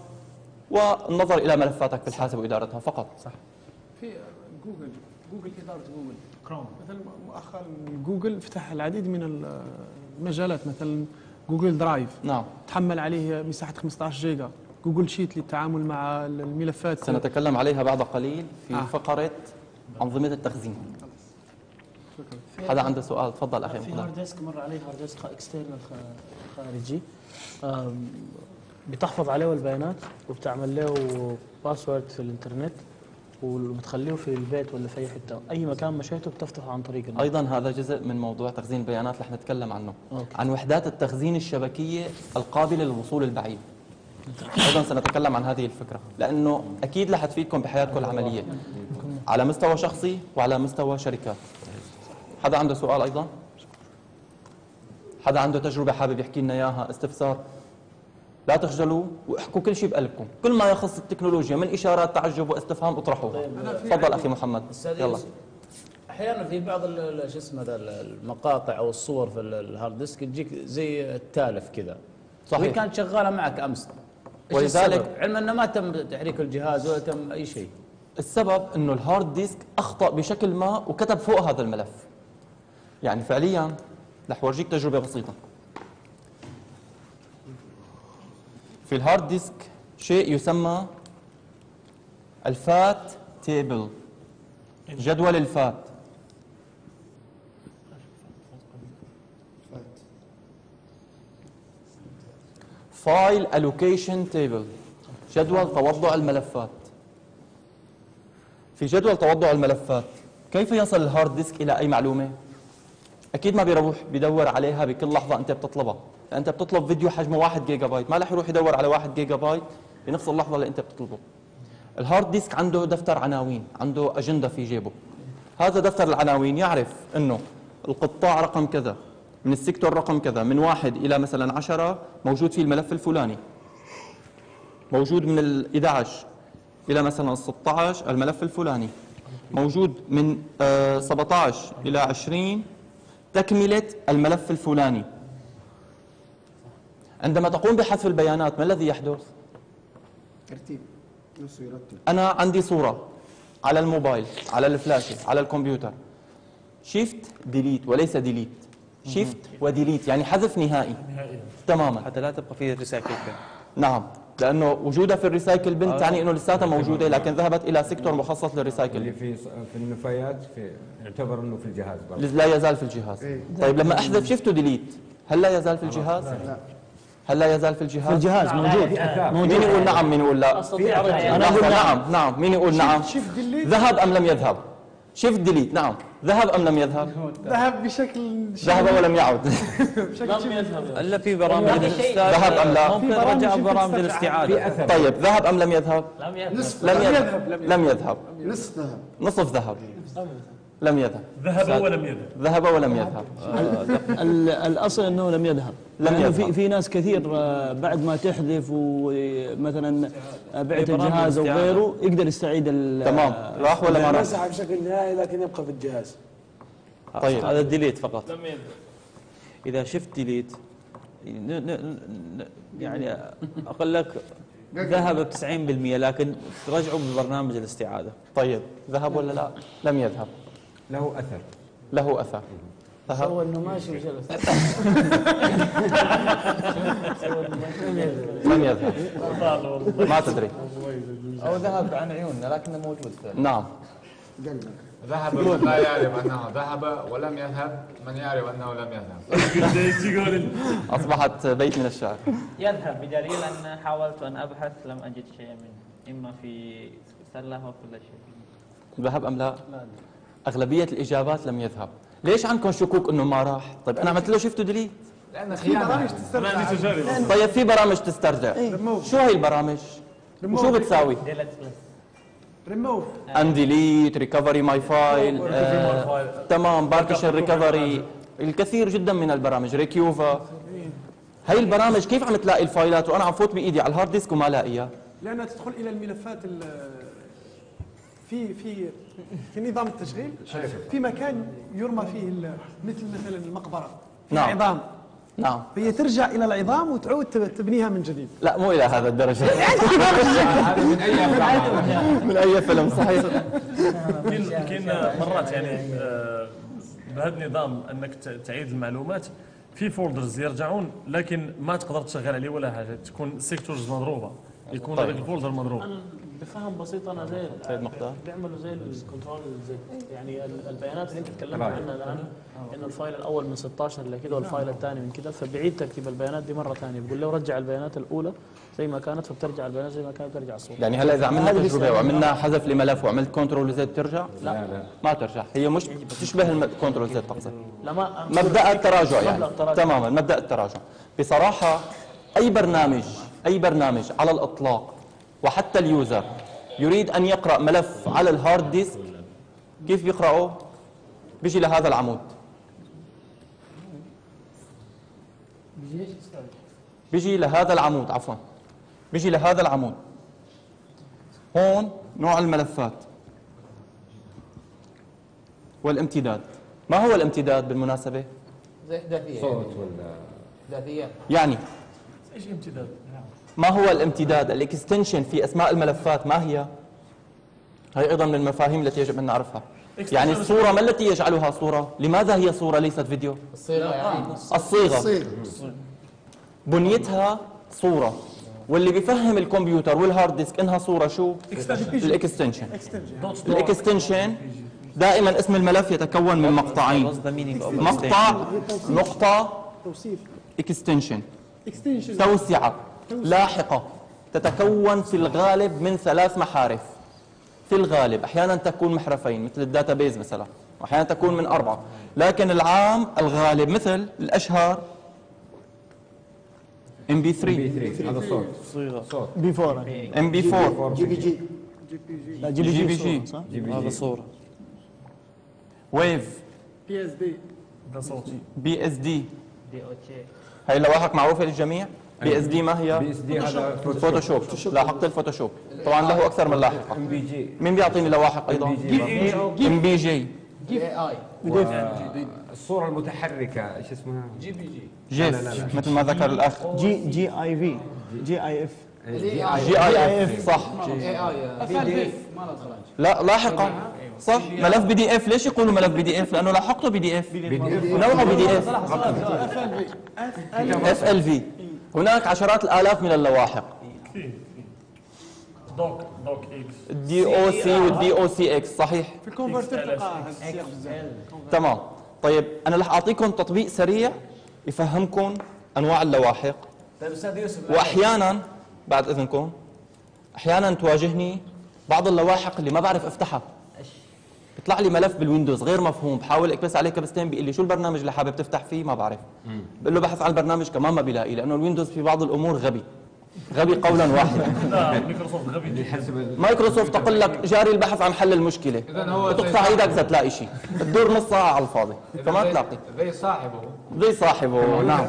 والنظر إلى ملفاتك في الحاسب وإدارتها فقط. صح. في Google Google إدارة Google؟ Chrome مثلا مؤخرا جوجل فتح العديد من المجالات مثلا Google Drive. نعم. تحمل عليه مساحة 15 جيجا. جوجل شيت للتعامل مع الملفات. سنتكلم عليها بعد قليل في آه. فقرة أنظمة التخزين. حدا عنده سؤال؟ تفضل أخي في هارد ديسك مر عليه هارد ديسك اكسترنال خارجي. بتحفظ عليه البيانات وبتعمل له password في الإنترنت وبتخليه في البيت ولا في أي حتة. أي مكان مشيته بتفتحه عن طريق النت. أيضا هذا جزء من موضوع تخزين البيانات رح نتكلم عنه. okay. عن وحدات التخزين الشبكية القابلة للوصول البعيد. أيضا سنتكلم عن هذه الفكرة لأنه أكيد رح تفيدكم بحياتكم العملية على مستوى شخصي وعلى مستوى شركات حدا عنده سؤال أيضا؟ حدا عنده تجربة حابب يحكي لنا إياها؟ استفسار؟ لا تخجلوا واحكوا كل شيء بقلبكم. كل ما يخص التكنولوجيا من إشارات تعجب واستفهام اطرحوها. تفضل أخي محمد. يلا. أحيانا في بعض شو اسمه المقاطع أو الصور في ال- ال hard disk تجيك زي التالف كذا. صحيح. وهي كانت شغالة معك أمس. ولذلك-؟ علما إنه ما تم تحريك الجهاز ولا تم أي شيء. السبب إنه ال hard disk أخطأ بشكل ما وكتب فوق هذا الملف. يعني فعليا رح ورجيك تجربة بسيطة. في ال hard disk شيء يسمى ال FAT table جدول ال FAT. file allocation table جدول توضع الملفات. في جدول توضع الملفات كيف يصل ال hard disk إلى أي معلومة؟ أكيد ما بيروح بيدور عليها بكل لحظة أنت بتطلبها. أنت بتطلب فيديو حجمه 1 جيجا بايت ما رح يروح يدور على 1 جيجا بايت بنفس اللحظة اللي أنت بتطلبه. ال hard disk عنده دفتر عناوين عنده أجندة في جيبه. هذا دفتر العناوين يعرف إنه القطاع رقم كذا. من السيكتور رقم كذا من واحد إلى مثلا عشرة موجود فيه الملف الفلاني. موجود من ال 11 إلى مثلا 16 الملف الفلاني. موجود من آه، 17 إلى 20 تكملة الملف الفلاني. عندما تقوم بحذف البيانات ما الذي يحدث؟ ترتيب. أنا عندي صورة على الموبايل على الفلاشة على الكمبيوتر. shift delete وليس delete shift و delete. يعني حذف نهائي. تماما. حتى لا تبقى فيه recycle نعم. لأنه وجودها في ال recycle bin تعني إنه لساتها موجودة لكن ذهبت إلى sector مخصص اللي لل recycle في في النفايات في يعتبر إنه في الجهاز برضه. لا يزال في الجهاز. طيب لما أحذف shift و delete هل لا يزال في الجهاز؟ هل لا يزال في الجهاز؟ في الجهاز موجود. مين يقول نعم مين يقول لا؟ أنا أقول نعم. نعم. مين يقول نعم؟ ذهب أم لم يذهب؟ shift delete نعم. ذهب أم لم يذهب؟ ذهب بشكل ذهب ولم يعد. لم يذهب. الا في برامج الاستعادة ذهب أم لا؟ ممكن رجع برامج الاستعادة. طيب ذهب أم لم يذهب؟ لم يذهب. لم يذهب. لم يذهب. نصف ذهب. نصف ذهب. لم يذهب. ذهب ولم يذهب. ذهب ولم يذهب. ال- الأصل أنه لم يذهب. لم لأنه يذهب. في في ناس كثير آه، بعد ما تحذف ومثلا بعت أي برامج الجهاز أو. غيره يقدر يستعيد ال- تمام. راح ولا ما راح؟ مسح بشكل نهائي لكن يبقى في الجهاز. طيب. هذا ال delete فقط. لم يذهب. إذا shift delete ن- ن- ن- يعني أقول لك ذهب ب 90% لكن رجعوا ببرنامج الاستعادة. طيب. ذهب ولا لا؟ لم يذهب. له أثر. له أثر. ذهب هو انه ماشي وجلس لم يذهب ما تدري. أو ذهب عن عيوننا لكنه موجود فعلا. نعم. ذهب من لا يعرف أنه ذهب ولم يذهب. من يعرف أنه لم يذهب. أصبحت بيت من الشعر. يذهب. بدليل أن حاولت أن أبحث لم أجد شيئا منه. إما في سلة أو كل شيء. ذهب أم لا. أغلبية الإجابات لم يذهب. ليش عندكم شكوك إنه ما راح؟ طيب أنا عملت له شيفت ديليت لأن في برامج تسترجع. طيب في برامج تسترجع. شو هي البرامج؟ وشو بتساوي؟ ريموف انديليت ريكفري ماي فايل تمام. partition recovery الكثير جدا من البرامج. Recuva هي البرامج كيف عم تلاقي الفايلات؟ وأنا عم فوت بإيدي على ال hard disk وما لاقيها. لأنها تدخل إلى الملفات ال- في في في نظام التشغيل في مكان يرمى فيه ال- مثل مثلا المقبرة في نعم. عظام نعم. فهي ترجع إلى العظام وتعود تب- تبنيها من جديد. لا مو إلى هذا الدرجة. هذا من أي أفلام من أي فيلم؟ صحيح. كاين كاين مرات يعني آه، بهذا النظام أنك تعيد المعلومات في folders يرجعون لكن ما تقدر تشغل عليه ولا حاجة تكون sectors مضروبة. يكون طيب. هذاك ال folder مضروب. بفهم بسيط أنا زي سيد مقدار. بيعملوا زي ال control z يعني ال- البيانات اللي أنت تكلمت عنها الآن انه ال file الأول من 16 لكذا وال file الثاني من كذا فبيعيد ترتيب البيانات دي مرة ثانية. بيقول له رجع البيانات الأولى زي ما كانت فبترجع البيانات زي ما كانت بترجع الصورة. يعني هلا إذا عملنا تجربه وعملنا حذف لملف وعملت control z ترجع؟ لا. لا ما ترجع. هي مش تشبه ال control z تقصد. لا ما مبدأ التراجع يعني. تماما مبدأ التراجع. بصراحة أي برنامج أي برنامج على الإطلاق وحتى ال user يريد أن يقرأ ملف على ال hard disk كيف بيقراه بيجي لهذا العمود. بيجي لهذا العمود عفوا. بيجي لهذا العمود. هون نوع الملفات والامتداد. ما هو الامتداد بالمناسبة؟ زي إحداثية. صوت ولا؟ إحداثية. إيش امتداد؟ ما هو الامتداد؟ ال extension في أسماء الملفات ما هي؟ هي أيضا من المفاهيم التي يجب أن نعرفها. يعني الصورة ما التي يجعلها صورة؟ لماذا هي صورة ليست فيديو؟ الصيغة يعني. الصيغة. بنيتها صورة. واللي بيفهم الكمبيوتر وال hard disk إنها صورة شو؟ ال extension. ال extension دائما اسم الملف يتكون من مقطعين. مقطع نقطة extension. توسعة. لاحقة تتكون في الغالب من ثلاث محارف. في الغالب أحيانا تكون محرفين مثل ال database مثلا وأحيانا تكون من أربعة. لكن العام الغالب مثل الأشهر MP3 هذا صوت. صيغة. صوت. P4 ام بي 4 جي بي جي جي بي جي جي جي. هذا صورة. ويف بي اس دي ده صوتي بي اس دي دي أو تشي هي اللوائح معروفة للجميع؟ بي اس دي ما هي بي اس دي هذا فوتوشوب لاحقت الفوتوشوب طبعا له أكثر من لاحقه ام بي جي مين بيعطيني لواحق أيضا ام بي جي اي الصورة المتحركة إيش اسمها؟ جي بي جي جيف مثل ما ذكر الاخ جي جي اي في جي اي اف جي اي اف صح اي اي اف ما له دخل لا لاحقا صح ملف بي دي اف ليش يقولوا ملف بي دي اف لأنه لاحقته بي دي اف نوعه بي دي اف اف ال في هناك عشرات الآلاف من اللواحق. كثير دوك دوك إكس الدي أو سي والدي أو سي إكس صحيح؟ في الكونفرتر تمام. طيب أنا رح أعطيكم تطبيق سريع يفهمكم أنواع اللواحق. طيب أستاذ يوسف واحيانا بعد إذنكم أحيانا تواجهني بعض اللواحق اللي ما بعرف أفتحها. بيطلع لي ملف بالويندوز غير مفهوم بحاول اكبس عليه كبستين بيقول لي شو البرنامج اللي حابب تفتح فيه؟ ما بعرف. بقول له بحث عن البرنامج كمان ما بلاقي لأنه الويندوز في بعض الأمور غبي. غبي قولا واحدا. لا مايكروسوفت غبي. مايكروسوفت تقول لك جاري البحث عن حل المشكلة. زي- إيدك تلاقي شيء تدور نص ساعة على الفاضي. فما تلاقي. زي صاحبه. زي صاحبه نعم.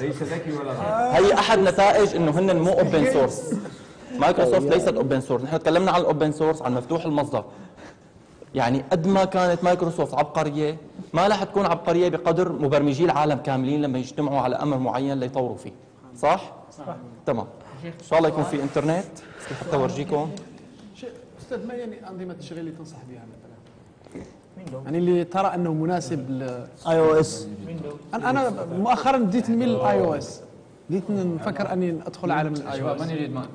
ليس ذكي ولا هي أحد نتائج إنه هن مو open source مايكروسوفت ليست open source نحن تكلمنا عن ال open source عن مفتوح المصدر. يعني قد ما كانت مايكروسوفت عبقرية ما رح تكون عبقرية بقدر مبرمجي العالم كاملين لما يجتمعوا على أمر معين ليطوروا فيه. صح؟ صح. تمام إن شاء الله يكون في إنترنت. حتى أورجيكم؟ أستاذ ما يعني انظمه التشغيل اللي تنصح بها مثلا؟ يعني اللي ترى أنه مناسب ل iOS أنا أنا مؤخرا بديت نميل لل iOS بديت نفكر أني أدخل عالم ال iOS من يريد ماء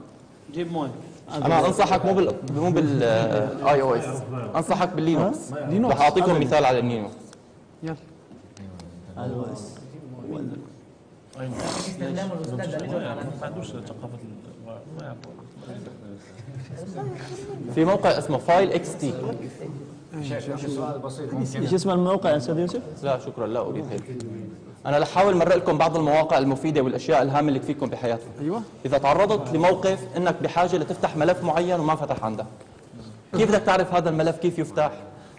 جيب مويه أنا أنصحك مو بال مو بال iOS. أنصحك بال Linux. Linux. رح أعطيكم مثال على ال Linux يلا. iOS. استخدام الاستاذ ما عندوش ثقافه ال- ما يعرف في موقع اسمه FILExt. ممكن اسم الموقع يا أستاذ يوسف؟ لا شكرا لا أريد هيك. أنا رح أحاول مرق لكم بعض المواقع المفيدة والأشياء الهامة اللي تفيدكم بحياتكم. أيوه. إذا تعرضت لموقف إنك بحاجة لتفتح ملف معين وما فتح عندك. كيف بدك تعرف هذا الملف كيف يفتح؟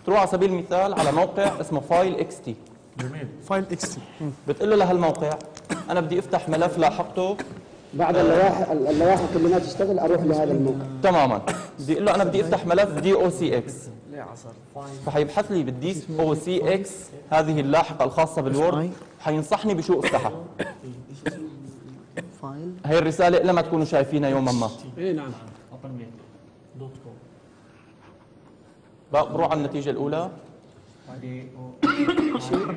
تروح على سبيل المثال على موقع اسمه فايل إكس تي. جميل. فايل إكس تي. بتقول له لهالموقع أنا بدي أفتح ملف لاحقته. بعد اللوائح اللوائح اللي ما تشتغل أروح لهذا الموقع. تماما. بدي أقول له أنا بدي أفتح ملف DOCX فحيبحث لي بال DOCX هذه اللاحقة الخاصة بال Word. حينصحني بشو أفتحها. هي الرسالة لما تكونوا شايفينها يوما ما. اي نعم. بروح على النتيجة الأولى.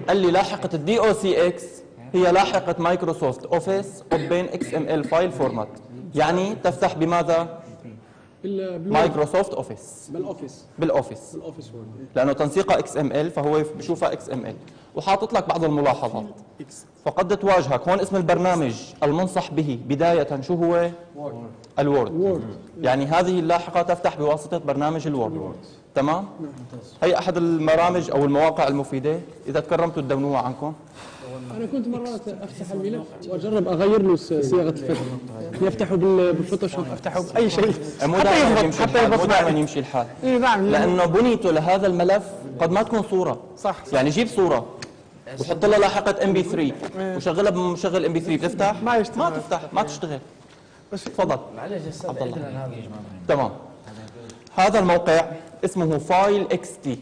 قال لي لاحقة ال DOCX هي لاحقة Microsoft Office Open XML file format. يعني تفتح بماذا. Microsoft Office. بال Office. بال Office. بال Office Word لأنه تنسيقها XML فهو بشوفها XML. وحاطط لك بعض الملاحظات. فقد تواجهك هون اسم البرنامج المنصح به بداية شو هو؟ ال Word. Word يعني هذه اللاحقة تفتح بواسطة برنامج ال Word. تمام؟ هي أحد البرامج أو المواقع المفيدة؟ إذا تكرمتوا تدونوها عنكم. أنا كنت مرات أفتح الملف وأجرب أغير له صياغة الفتح يفتحه بال- بال Photoshop افتحه باي شيء. حتى يضبط يمشي حتى يضبط دائما. يمشي الحال. إي نعم لأنه بنيته لهذا الملف قد ما تكون صورة. صح يعني جيب صورة. وحط لها لاحقة MP3 وشغلها بمشغل MP3 بتفتح؟ ما يشتغل. ما تفتح ما تشتغل. بس تفضل. معلش أستاذ عبد الله. تمام. هذا الموقع اسمه FILExt.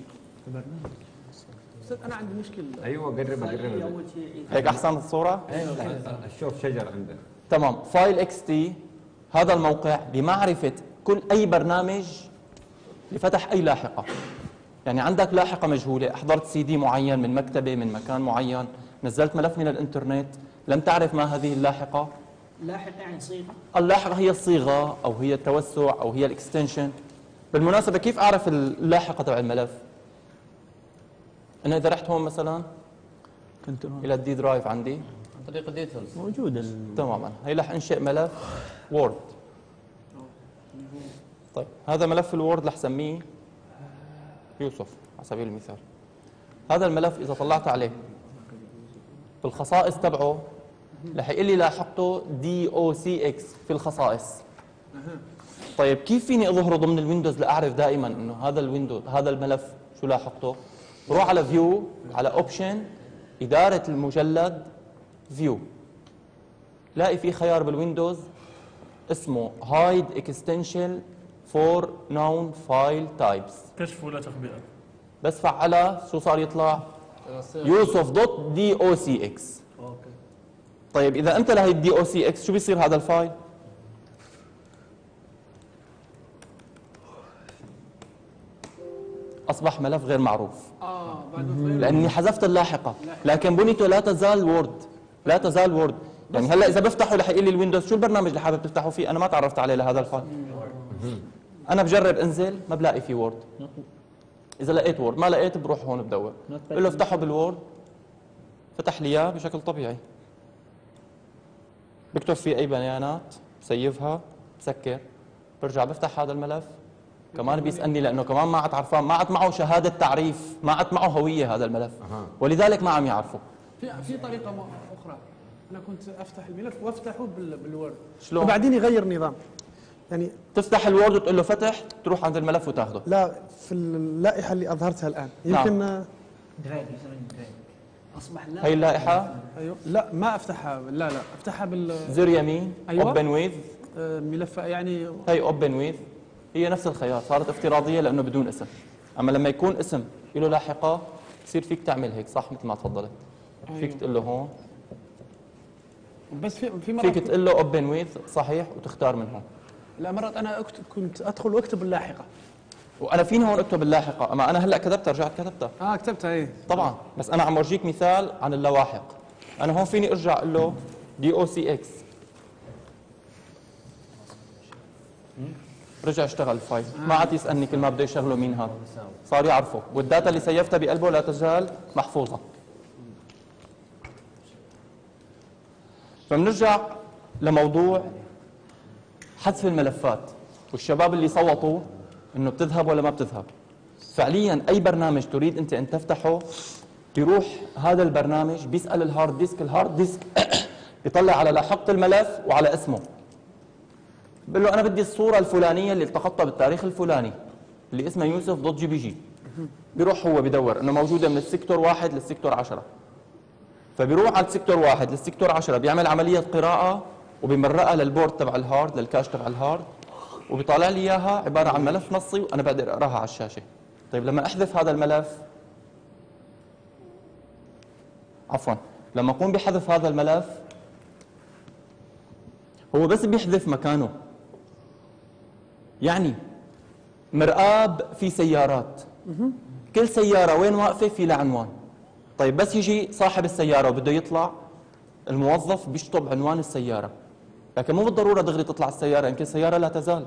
أستاذ أنا عندي مشكلة. أيوه قرب قرب شيء هيك أحسن الصورة؟ شوف شجر عندك تمام. FILExt هذا الموقع بمعرفة كل أي برنامج لفتح أي لاحقة. يعني عندك لاحقة مجهولة أحضرت سي دي معين من مكتبة من مكان معين نزلت ملف من الإنترنت لم تعرف ما هذه اللاحقة؟ لاحق يعني صيغة. اللاحقة هي الصيغة أو هي التوسع أو هي ال extension. بالمناسبة كيف أعرف اللاحقة تبع الملف؟ أنا إذا رحت هون مثلا كنت هون. إلى ال D drive عندي. عن طريق ال details موجود ال- تماما. هي رح إنشئ ملف Word. طيب هذا ملف ال Word رح سميه يوسف على سبيل المثال. هذا الملف إذا طلعت عليه بالخصائص تبعه رح يقول لي لاحقته DOCX في الخصائص. طيب كيف فيني أظهره ضمن الـ Windows لأعرف دائما إنه هذا الـ Windows هذا الملف شو لاحقته؟ بروح على view على option إدارة المجلد view لاقي في خيار بال Windows اسمه hide extension for known file types كشف ولا تخبئة؟ بس فعلها شو صار يطلع؟ يوسف دوت دي أو سي إكس طيب إذا أنت لهي ال DOCX شو بيصير هذا ال file أصبح ملف غير معروف. آه لأني حذفت اللاحقة. لكن بنيته لا تزال Word لا تزال Word يعني هلأ إذا بفتحه رح يقول لي ال Windows شو البرنامج اللي حابب تفتحه فيه؟ أنا ما تعرفت عليه لهذا ال file أنا بجرب إنزل ما بلاقي فيه Word إذا لقيت Word ما لقيت بروح هون بدور. بقول له افتحه بال Word. فتح لي إياه بشكل طبيعي. بكتب فيه أي بيانات ب save ها بسكر. برجع بفتح هذا الملف. كمان بيسألني لأنه كمان ما عاد عرفان ما عاد معه شهادة تعريف ما عاد معه هوية هذا الملف. ولذلك ما عم يعرفه. في في طريقة أخرى. أنا كنت أفتح الملف وأفتحه بال- بال Word. شلون؟ وبعدين يغير نظام. يعني تفتح ال Word وتقول له فتح تروح عند الملف وتاخذه لا في اللائحة اللي أظهرتها الآن. نعم. يمكن آه، أصبح لا. هي اللائحة؟ أيوه. لا ما أفتحها. لا لا أفتحها بال زر يمين أيوة. open with آه، ملف يعني هي open with هي نفس الخيار صارت افتراضية لأنه بدون اسم. أما لما يكون اسم له لاحقة بصير فيك تعمل هيك صح؟ مثل ما تفضلت. فيك أيوة. تقول له هون. بس في في مرات فيك تقول له open with صحيح؟ وتختار من هون. لا مرات أنا أكتب كنت أدخل وأكتب اللاحقة. وأنا فيني هون أكتب اللاحقة؟ أما أنا هلأ كتبتها رجعت كتبتها. آه كتبتها إيه. طبعا. بس أنا عم ورجيك مثال عن اللواحق أنا هون فيني أرجع أقول له DOCX رجع اشتغل ال file ما عاد يسألني كل ما بده يشغله مين هذا. صار يعرفه. وال data اللي save تها بقلبه لا تزال محفوظة. فبنرجع لموضوع حذف الملفات. والشباب اللي صوتوا إنه بتذهب ولا ما بتذهب. فعليا أي برنامج تريد أنت أن تفتحه بيروح هذا البرنامج بيسأل ال hard disk ال hard disk بيطلع على لاحقه الملف وعلى اسمه. بقول له أنا بدي الصورة الفلانية اللي التقطتها بالتاريخ الفلاني اللي اسمها يوسف dot JPG. بيروح هو بدور إنه موجودة من ال sector واحد لل sector 10 فبيروح على ال sector واحد لل sector 10 بيعمل عملية قراءة وبيمرقها لل board تبع ال hard لل cache تبع ال hard وبيطلع لي إياها عبارة عن ملف نصي وأنا بقدر أقراها على الشاشة. طيب لما أحذف هذا الملف عفوا لما أقوم بحذف هذا الملف هو بس بيحذف مكانه. يعني مرآب في سيارات. كل سيارة وين واقفة؟ في لها عنوان. طيب بس يجي صاحب السيارة وبده يطلع الموظف بيشطب عنوان السيارة. لكن مو بالضرورة دغري تطلع السيارة يمكن السيارة لا تزال.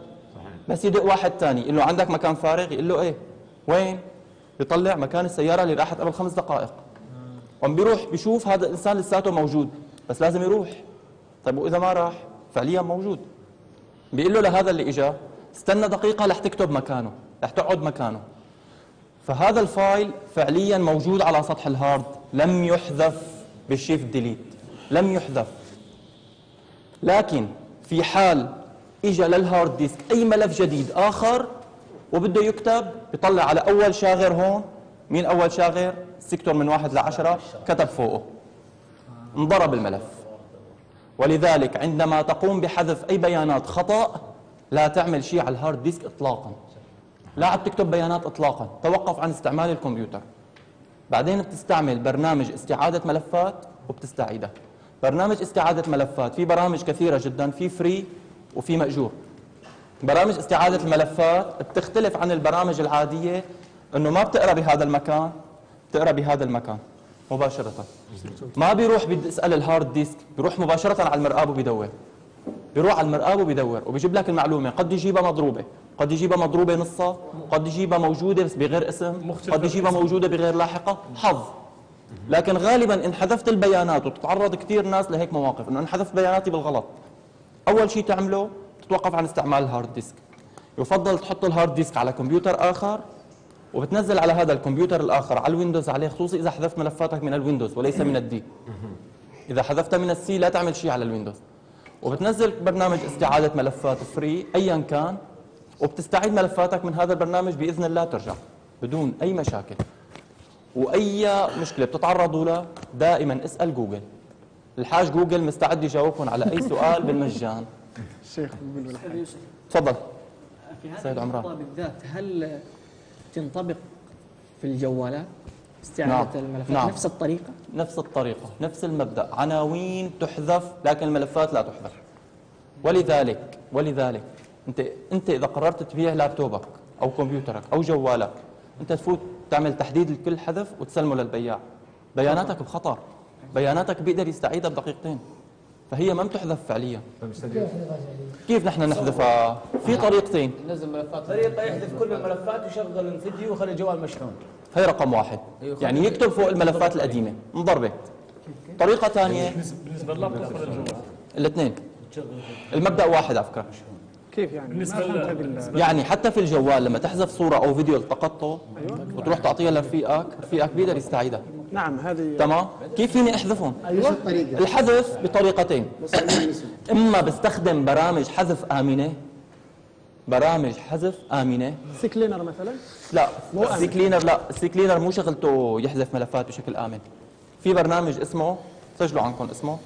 بس يدق واحد ثاني يقول له عندك مكان فارغ يقول له إيه؟ وين؟ يطلع مكان السيارة اللي راحت قبل خمس دقائق. وعم بيروح بيشوف هذا الإنسان لساته موجود بس لازم يروح. طيب وإذا ما راح؟ فعليا موجود. بيقول له لهذا اللي إجا استنى دقيقة رح تكتب مكانه رح تقعد مكانه. فهذا ال file فعليا موجود على سطح ال hard لم يحذف بال shift delete لم يحذف. لكن في حال اجى لل hard disk أي ملف جديد آخر وبده يكتب بيطلع على أول شاغر هون. مين أول شاغر؟ ال sector من واحد لعشرة كتب فوقه. انضرب الملف. ولذلك عندما تقوم بحذف أي بيانات خطأ لا تعمل شيء على ال hard disk اطلاقا. لا عم تكتب بيانات اطلاقا. توقف عن استعمال الكمبيوتر. بعدين بتستعمل برنامج استعادة ملفات وبتستعيدها برنامج استعادة ملفات في برامج كثيرة جدا في free وفي مأجور. برامج استعادة الملفات بتختلف عن البرامج العادية إنه ما بتقرأ بهذا المكان بتقرأ بهذا المكان مباشرة. ما بيروح بيسال ال hard disk بيروح مباشرة على المرآب وبيدور. بيروح على المرآب وبيدور وبيجيب لك المعلومة. قد يجيبها مضروبة. قد يجيبها مضروبة نصها. قد يجيبها موجودة بس بغير اسم. قد يجيبها موجودة بغير لاحقة. حظ. لكن غالبا ان حذفت البيانات وتتعرض كثير ناس لهيك مواقف إنه أنا حذفت بياناتي بالغلط. أول شيء تعمله تتوقف عن استعمال ال hard disk. يفضل تحط ال hard disk على كمبيوتر آخر وبتنزل على هذا الكمبيوتر الآخر على ال Windows عليه خصوصي إذا حذفت ملفاتك من ال Windows وليس من ال D. إذا حذفتها من ال C لا تعمل شيء على ال Windows. وبتنزل برنامج استعادة ملفات free ايا كان وبتستعيد ملفاتك من هذا البرنامج بإذن الله ترجع بدون أي مشاكل وأي مشكلة بتتعرضوا لها دائما اسأل جوجل الحاج جوجل مستعد يجاوبكم على أي سؤال بالمجان يوسف تفضل في هذه سيد عمران. بالذات هل تنطبق في الجوالات استعادة نعم. الملفات نعم. نفس الطريقة؟ نفس الطريقة نفس المبدأ. عناوين تحذف لكن الملفات لا تحذف. ولذلك ولذلك أنت أنت إذا قررت تبيع لابتوبك أو كمبيوترك أو جوالك أنت تفوت تعمل تحديد لكل حذف وتسلمه للبياع. بياناتك بخطر. بياناتك بيقدر يستعيدها بدقيقتين فهي ما بتحذف فعليا. كيف نحن نحذفها في طريقتين. نزل ملفات. طريقة يحذف كل الملفات ويشغل الفيديو ويخلي الجوال مشحون. هي رقم واحد. يعني يكتب فوق الملفات القديمة. مضربة طريقة ثانية. بالنسبة لللابتوب ولا الجوال الاثنين. المبدأ واحد على فكرة كيف يعني؟ بالنسبة يعني حتى في الجوال لما تحذف صورة أو فيديو التقطه وتروح تعطيها لرفيقك رفيقك بيقدر يستعيدها نعم هذه تمام؟ كيف فيني أحذفهم؟ أيوة. الطريقة؟ الحذف بطريقتين. إما بستخدم برامج حذف آمنة. برامج حذف آمنة. CCleaner مثلا؟ لا مو آمن. CCleaner لا. CCleaner مو شغلته يحذف ملفات بشكل آمن. في برنامج اسمه سجلوا عنكم اسمه.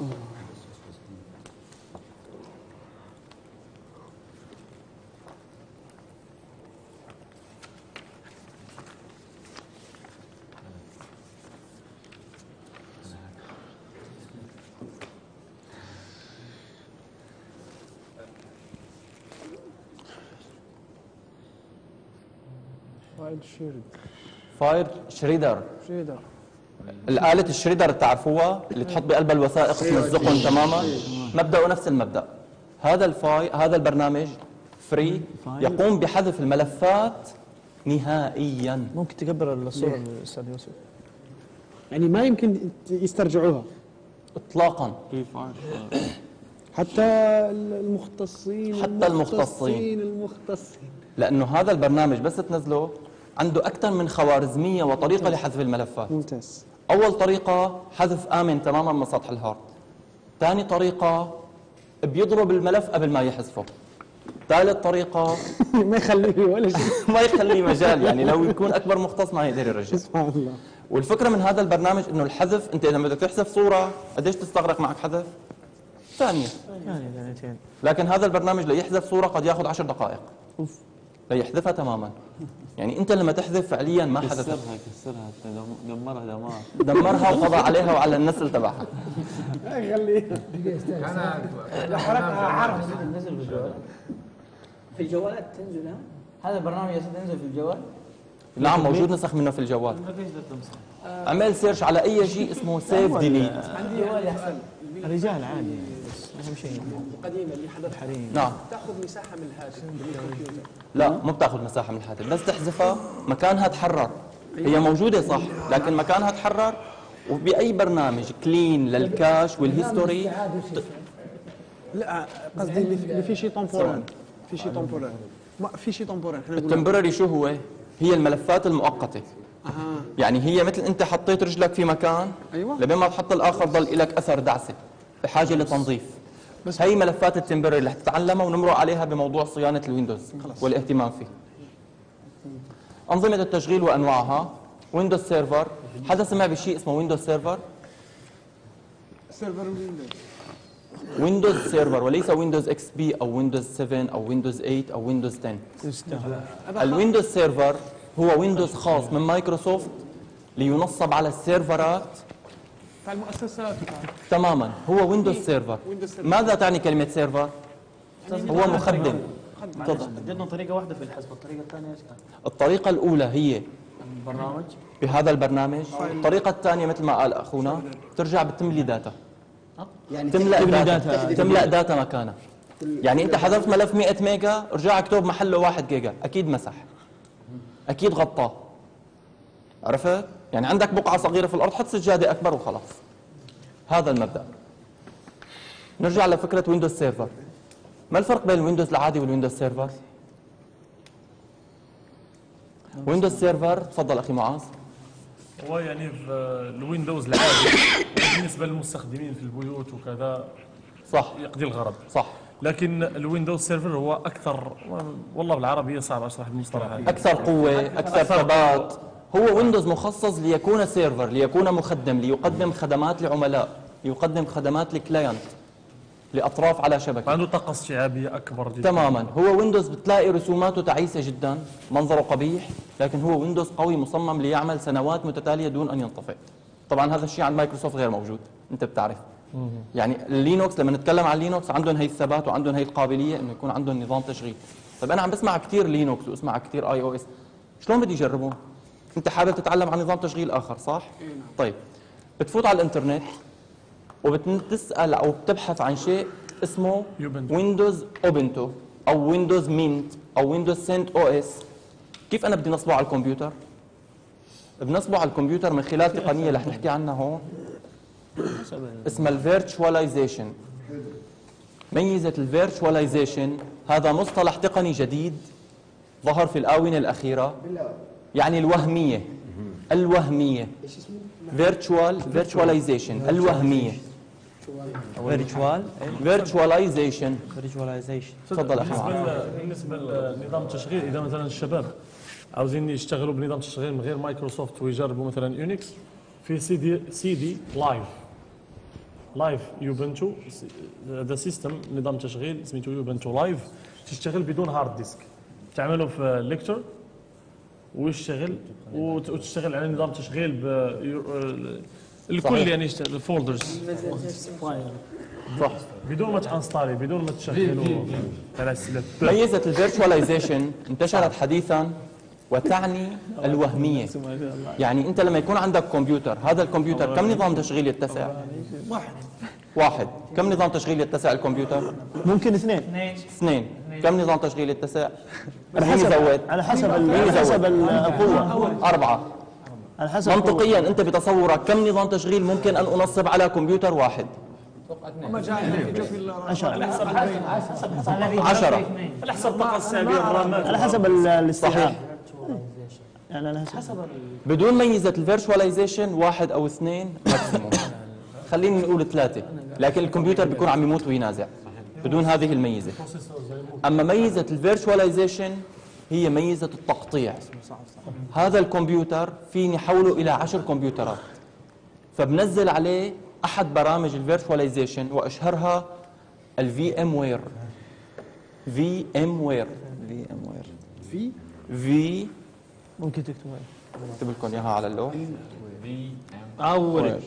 File Shred File Shredder. shredder الآلة ال shredder بتعرفوها اللي تحط بقلبها الوثائق تمزقهم تماما. مبدأه نفس المبدأ. هذا ال fi- هذا البرنامج free يقوم بحذف الملفات نهائيا. ممكن تكبر الصورة الاستاذ يوسف؟ يعني ما يمكن يسترجعوها. اطلاقا. حتى المختصين. حتى المختصين. المختصين. لأنه هذا البرنامج بس تنزله عنده أكثر من خوارزمية وطريقة لحذف الملفات. ممتاز. أول طريقة حذف آمن تماما من سطح الهارد. ثاني طريقة بيضرب الملف قبل ما يحذفه. ثالث طريقة ما يخليه ولا شيء. ما يخلي مجال يعني لو يكون أكبر مختص ما يقدر يرجع. سبحان الله. والفكرة من هذا البرنامج إنه الحذف أنت إذا بدك تحذف صورة قديش تستغرق معك حذف؟ ثانية. يعني ثانيتين. لكن هذا البرنامج ليحذف صورة قد ياخذ عشر دقائق. اوف ليحذفها تماما. يعني أنت لما تحذف فعليا ما حدث كسرها كسرها دمرها دمار دمرها وقضى عليها وعلى النسل تبعها. خليه نزل في الجوال في الجوالات تنزل ها؟ هذا البرنامج يصير ينزل في الجوال؟ نعم موجود نسخ منه في الجوال. أعمل search على أي شيء اسمه safe delete عندي رجال عادي. اهم شيء. القديمة اللي حدث حريم نعم. تأخذ مساحة من الهاتف من الكمبيوتر. لا مو بتأخذ مساحة من الهاتف بس تحذفها. مكانها تحرر. هي موجودة صح لكن مكانها تحرر. وبأي برنامج؟ clean لل cache وال history لا قصدي اللي في- شيء temporary في شيء temporary ما في شيء نقول ال temporary شو هو؟ هي الملفات المؤقتة. أها. يعني هي مثل أنت حطيت رجلك في مكان أيوه. لبين ما تحط الآخر ضل لك أثر دعسة بحاجة لتنظيف. بس هي ملفات ال temporary اللي حتتعلمها ونمرق عليها بموضوع صيانة الويندوز خلاص. والاهتمام فيه. أنظمة التشغيل وأنواعها ويندوز server. حدا سمع بشيء اسمه ويندوز server؟ server ويندوز. ويندوز server وليس ويندوز XP أو ويندوز 7 أو ويندوز 8 أو ويندوز 10 الويندوز server هو ويندوز خاص من مايكروسوفت لينصب على السيرفرات تاع المؤسسات تماما. هو ويندوز server. ماذا تعني كلمة server؟ هو مخدم تفضل. طريقة واحدة في الحسب الطريقة الثانية إيش كانت؟ الطريقة الأولى هي البرنامج. بهذا البرنامج. الطريقة الثانية مثل ما قال أخونا ترجع بتملي data يعني تملأ تملأ data تملأ data مكانها يعني أنت حذفت ملف 100 ميجا رجع اكتب محله 1 جيجا. أكيد مسح. أكيد غطاه. عرفت؟ يعني عندك بقعة صغيرة في الأرض حط سجادة أكبر وخلاص. هذا المبدأ. نرجع لفكرة ويندوز server ما الفرق بين الويندوز العادي والويندوز server؟ ويندوز server تفضل أخي معاذ. هو يعني في الويندوز العادي بالنسبة للمستخدمين في البيوت وكذا صح. يقضي الغرض. صح. لكن الويندوز server هو أكثر والله بالعربية صعب أشرح بالمصطلحات أكثر قوة أكثر ثبات. هو ويندوز مخصص ليكون server ليكون مخدم ليقدم خدمات لعملاء ليقدم خدمات ل client لأطراف على شبكة. عنده طاقة استيعابية أكبر جدا. تماما. هو ويندوز بتلاقي رسوماته تعيسة جدا منظره قبيح لكن هو ويندوز قوي مصمم ليعمل سنوات متتالية دون أن ينطفئ. طبعا هذا الشيء عند مايكروسوفت غير موجود أنت بتعرف يعني اللينوكس لما نتكلم عن لينوكس عندهم هي الثبات وعندهم هي القابلية إنه يكون عندهم نظام تشغيل. طيب أنا عم بسمع كثير لينوكس وأسمع كثير iOS شلون بدي اجربهم انت حابب تتعلم عن نظام تشغيل آخر صح؟ طيب بتفوت على الإنترنت وبتسال أو بتبحث عن شيء اسمه ويندوز أوبنتو أو ويندوز مينت أو ويندوز CentOS. كيف أنا بدي نصبه على الكمبيوتر؟ بنصبه على الكمبيوتر من خلال تقنية رح نحكي عنها هون. اسمها ال virtualization ميزة ال virtualization هذا مصطلح تقني جديد ظهر في الآونة الأخيرة. يعني الوهمية. الوهمية. فيرتشوال فيرتشواليزيشن الوهمية. فيرتشوال فيرتشواليزيشن فيرتشواليزيشن تفضل أخي بالنسبة معاذ. ل- بالنسبة لنظام التشغيل إذا مثلا الشباب عاوزين يشتغلوا بنظام تشغيل من غير مايكروسوفت ويجربوا مثلا يونكس في سي دي سي دي لايف لايف يوبنتو هذا سيستم نظام تشغيل سميتو يوبنتو لايف تشتغل بدون هارد ديسك تعمله في الليكتور ويشتغل وت- وتشتغل على نظام تشغيل ب الكل. يعني يشتغل الفولدرز صح. بدون ما تانستالي بدون ما السلك ميزة الفيرتشواليزيشن انتشرت حديثا وتعني الوهمية. يعني انت لما يكون عندك كمبيوتر هذا الكمبيوتر كم نظام تشغيل يتسع؟ واحد. واحد. كم نظام تشغيل يتسع الكمبيوتر؟ ممكن اثنين. اثنين. كم نظام تشغيل يتسع على حسب على حسب على؟ حسب ال- القوة. أربعة. على حسب منطقيا أنت بتصورك كم نظام تشغيل ممكن أن أنصب على كمبيوتر واحد؟ ال- عشرة عشرة. على حسب الطاقه الاستيعابيه الرامات على حسب ال- الاستيعاب. يعني على حسب. بدون ميزة ال virtualization واحد أو اثنين maximum خلينا نقول ثلاثة. لكن الكمبيوتر بيكون عم يموت وينازع. بدون هذه الميزة. أما ميزة ال virtualization هي ميزة التقطيع. هذا الكمبيوتر فيني حوله إلى عشر كمبيوترات. فبنزل عليه أحد برامج ال virtualization وأشهرها الفي ام وير في ام وير في ام وير في في ممكن تكتبها. أكتب لكم إياها على اللوح. أو ware.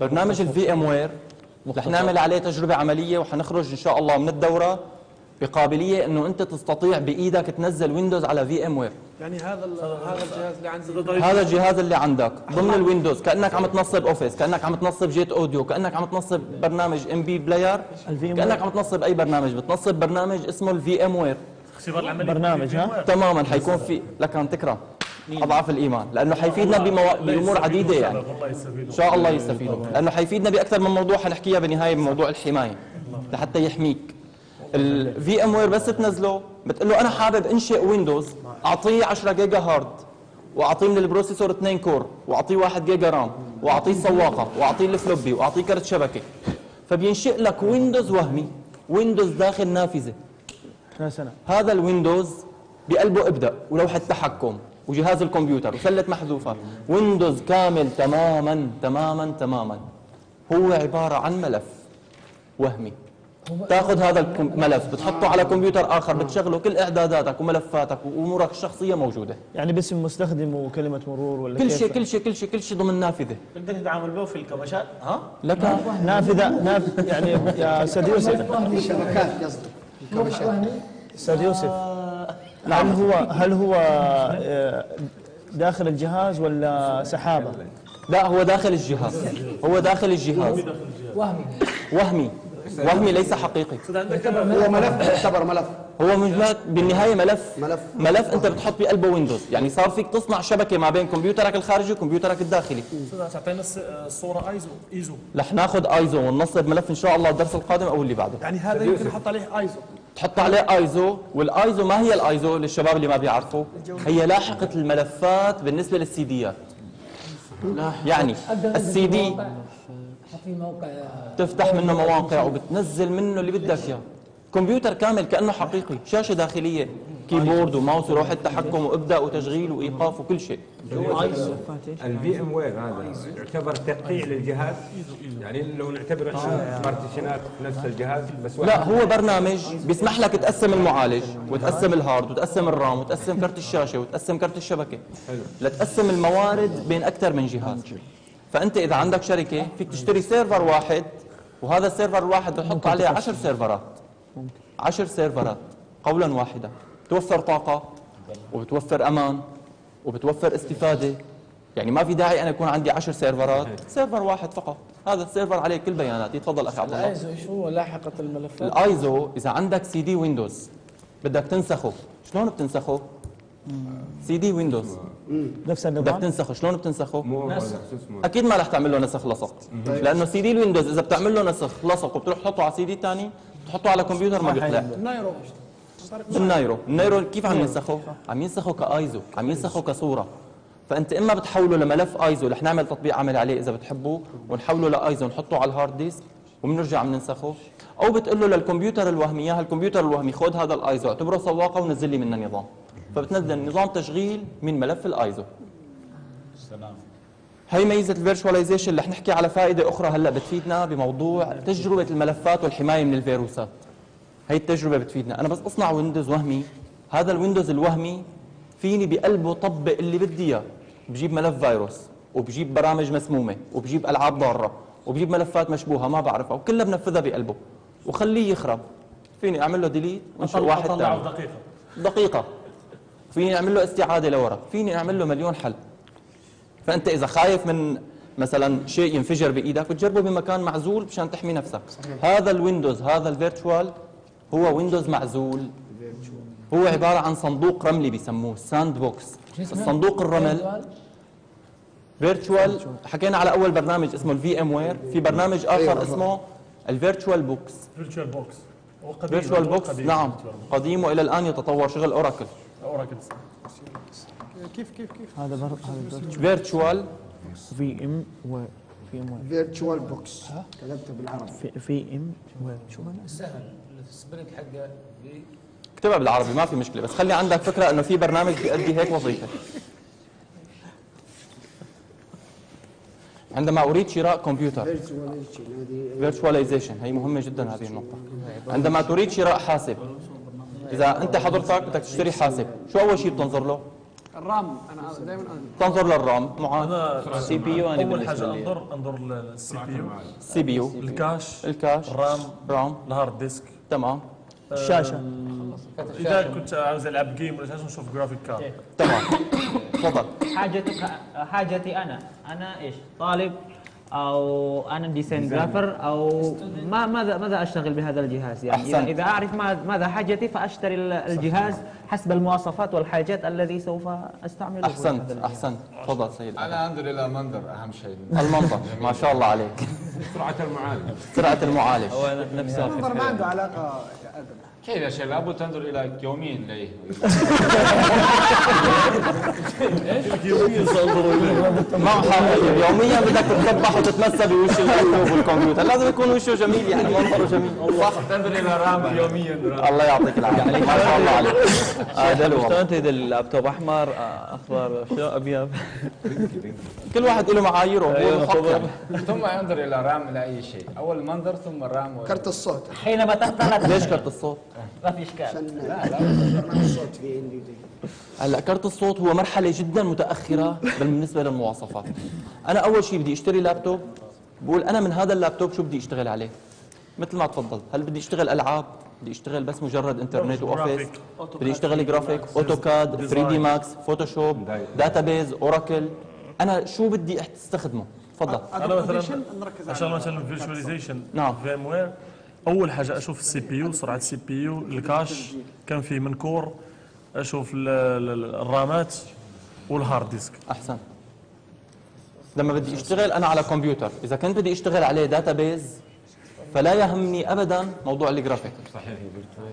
برنامج الفي ام وير رح نعمل عليه تجربة عملية وحنخرج إن شاء الله من الدورة بقابلية إنه أنت تستطيع بإيدك تنزل ويندوز على في ام وير يعني هذا هذا الجهاز اللي عندي. هذا الجهاز اللي عندك ضمن الويندوز كأنك عم تنصب اوفيس كأنك عم تنصب جيت اوديو كأنك عم تنصب برنامج ام بي بلاير كأنك عم تنصب أي برنامج بتنصب برنامج اسمه الفي ام وير اختبار العملي. برنامج ها؟ تماما حيكون في لك أن تكره. أضعاف الإيمان لأنه حيفيدنا بموا... بأمور عديدة يعني. الله يستفيدوا إن شاء الله يستفيدوا. لأنه حيفيدنا بأكثر من موضوع حنحكيها بالنهايه بموضوع الحماية لحتى يحميك. ال VMware بس تنزله بتقول له أنا حابب إنشئ ويندوز أعطيه 10 جيجا hard وأعطيه من ال processor 2 core وأعطيه 1 جيجا RAM وأعطيه سواقه وأعطيه ال floppy وأعطيه كرت شبكة. فبينشئ لك ويندوز وهمي ويندوز داخل نافذة. هذا الويندوز بقلبه إبدأ ولوحة تحكم. وجهاز الكمبيوتر وسله محذوفه ويندوز كامل تماما تماما تماما. هو عبارة عن ملف وهمي. تاخذ هذا الملف بتحطه على كمبيوتر آخر بتشغله كل إعداداتك وملفاتك وأمورك الشخصية موجودة. يعني باسم مستخدم وكلمة مرور ولا كل؟ شيء كل شيء كل شيء كل شيء ضمن نافذة. تقدر تتعامل به في الكبشات ها؟ لك؟ نافذه نافذه يعني يا أستاذ يوسف. شبكات قصدي الكبشات أستاذ يوسف. هل هو هل هو آه، داخل الجهاز ولا سحابة؟ لا هو داخل الجهاز. هو داخل الجهاز. وهمي. وهمي. وهمي ليس حقيقي. هو ملف يعتبر ملف. هو مجمل بالنهاية ملف. ملف. ملف انت بتحط بقلبه ويندوز. يعني صار فيك تصنع شبكة ما بين كمبيوترك الخارجي وكمبيوترك الداخلي. تعطينا الس- الصورة ISO ISO. رح ناخذ ايزو وننصب ملف إن شاء الله الدرس القادم أو اللي بعده. يعني هذا يمكن نحط عليه ايزو. تحط عليه ISO وال ISO ما هي الايزو للشباب اللي ما بيعرفوا؟ هي لاحقة الملفات بالنسبة للسي ديات. يعني السي دي موقع تفتح منه مواقع وبتنزل منه اللي بدك إياه. كمبيوتر كامل كأنه حقيقي شاشة داخلية. keyboard و mouse ولوحه تحكم وإبداء وتشغيل وإيقاف وكل شيء. الفي إم وير هذا يعتبر تقطيع للجهاز. يعني لو نعتبر partition ات في نفس الجهاز بس لا هو برنامج بيسمح لك تقسم المعالج وتقسم ال hard وتقسم ال RAM وتقسم كرت الشاشة وتقسم كرت الشبكة. حلو. لتقسم الموارد بين أكثر من جهاز. فأنت إذا عندك شركة فيك تشتري server واحد وهذا ال server الواحد بتحط عليه 10 server ات. 10 server ات قولا واحدا توفر طاقة وبتوفر أمان وبتوفر استفادة. يعني ما في داعي أنا يكون عندي 10 server ات. server واحد فقط. هذا ال server عليه كل بياناتي. تفضل أخي عبد الله. الآيزو إيش هو؟ لاحقة الملفات. الآيزو إذا عندك سي دي ويندوز بدك تنسخه. شلون بتنسخه؟ سي دي ويندوز. نفس بدك النظام تنسخه. شلون بتنسخه؟ شو أكيد ما رح تعمل له نسخ لصق. لأنه سي دي الويندوز إذا بتعمل له نسخ لصق وبتروح تحطه على سي دي ثاني تحطه على كمبيوتر ما بيطلع نيرو النيرو النيرو كيف عم ينسخه؟ عم ينسخه كآيزو عم ينسخه كصورة. فأنت إما بتحوله لملف آيزو رح نعمل تطبيق عملي عليه إذا بتحبوا ونحوله لآيزو ونحطه على ال hard disk وبنرجع بننسخه أو بتقول له للكمبيوتر الوهمي. يا الكمبيوتر الوهمي خذ هذا الآيزو اعتبره سواقه ونزل لي منه نظام. فبتنزل نظام تشغيل من ملف الآيزو. سلام. هي ميزة ال virtualization. رح نحكي على فائدة أخرى هلأ بتفيدنا بموضوع تجربة الملفات والحماية من الفيروسات. هي التجربة بتفيدنا. أنا بس أصنع ويندوز وهمي. هذا الويندوز الوهمي فيني بقلبه طبق اللي بدي إياه. بجيب ملف فيروس وبجيب برامج مسمومة وبجيب ألعاب ضارة وبجيب ملفات مشبوهة ما بعرفها وكلها بنفذها بقلبه. وخليه يخرب. فيني أعمل له delete وانشئ أطلع- واحد ثاني بدقيقة. دقيقة. فيني أعمل له استعادة لورا. فيني أعمل له مليون حل. فأنت إذا خايف من مثلا شيء ينفجر بإيدك بتجربه بمكان معزول مشان تحمي نفسك. هذا الويندوز هذا ال virtual هو ويندوز معزول. هو عبارة عن صندوق رملي بيسموه sandbox الصندوق الرمل. virtual حكينا على أول برنامج اسمه ال VMware في برنامج أيوة. اخر اسمه ال VirtualBox VirtualBox VirtualBox نعم. قديم وإلى الآن يتطور. شغل اوراكل اوراكل كيف كيف كيف؟ هذا بر... هذا virtual في ام و في ام فيرتشوال بوكس كتبته بالعربي. في, ام و شو سهل السبرينج حقه اكتبها بالعربي ما في مشكلة بس خلي عندك فكرة إنه في برنامج بيؤدي هيك وظيفة. عندما أريد شراء كمبيوتر. فيرتشواليزيشن هي مهمة جدا هذه النقطة. عندما تريد شراء حاسب إذا أنت حضرتك بدك تشتري حاسب شو أول شيء بتنظر له؟ ال RAM أنا دائما تنظر لل RAM معاذ أنا CPU أنا أول حاجة انظر أنظر للسي بي يو. سي بي يو. الكاش الكاش الرام رام. الهارد ديسك. تمام؟ الشاشة. إذا كنت عاوز ألعب game ولا شيء نشوف graphic card تمام. تفضل. حاجتك حاجتي أنا. أنا إيش؟ طالب أو أنا design grapher أو ما ماذا ماذا أشتغل بهذا الجهاز؟ يعني اذا أحسنت. إذا أعرف ما- ماذا حاجتي فأشتري ال- الجهاز حسب المواصفات والحاجات الذي سوف أستعمله في هذا احسنت. أحسنت. تفضل سيد أنا انظر إلى منظر أهم شيء. المنظر ما شاء الله عليك. سرعة المعالج. سرعة المعالج. هو نفسه المنظر ما عنده علاقة كيف يا شيخ؟ لابد تنظر إلى يوميا اليه ما حق يوميا بدك تتذبح وتتمسى بوش والكمبيوتر. لازم يكون وشه جميل يعني منظره جميل. صح. تنظر إلى رام يوميا الله يعطيك العافية. ما شاء الله عليك. دلو شلون والله. تريد اللابتوب أحمر أخضر شو أبيض؟ كل واحد له معاييره هو أيوة،. يعني ثم ينظر إلى رام إلى اي شيء. أول المنظر ثم الرام كرت الصوت. حينما تختلط ليش كرت الصوت؟ ما في اشكال الصوت في عندي هلا كرت الصوت هو مرحلة جدا متأخرة بالنسبة للمواصفات. أنا أول شيء بدي أشتري لابتوب بقول أنا من هذا اللابتوب شو بدي أشتغل عليه؟ مثل ما تفضلت هل بدي أشتغل ألعاب؟ بدي أشتغل بس مجرد إنترنت و Office. بدي أشتغل جرافيك أوتوكاد 3 دي ماكس فوتوشوب داتابيز أوراكل. أنا شو بدي أستخدمه؟ تفضل. أنا مثلا عشان مثلا virtualization نعم. VMware أول حاجة أشوف ال CPU سرعه ال CPU ال cache كم في من core أشوف ال- ال- ال RAM ات وال hard disk. أحسن. لما بدي أشتغل أنا على كمبيوتر. إذا كنت بدي أشتغل عليه database فلا يهمني ابدا موضوع الجرافيك صحيح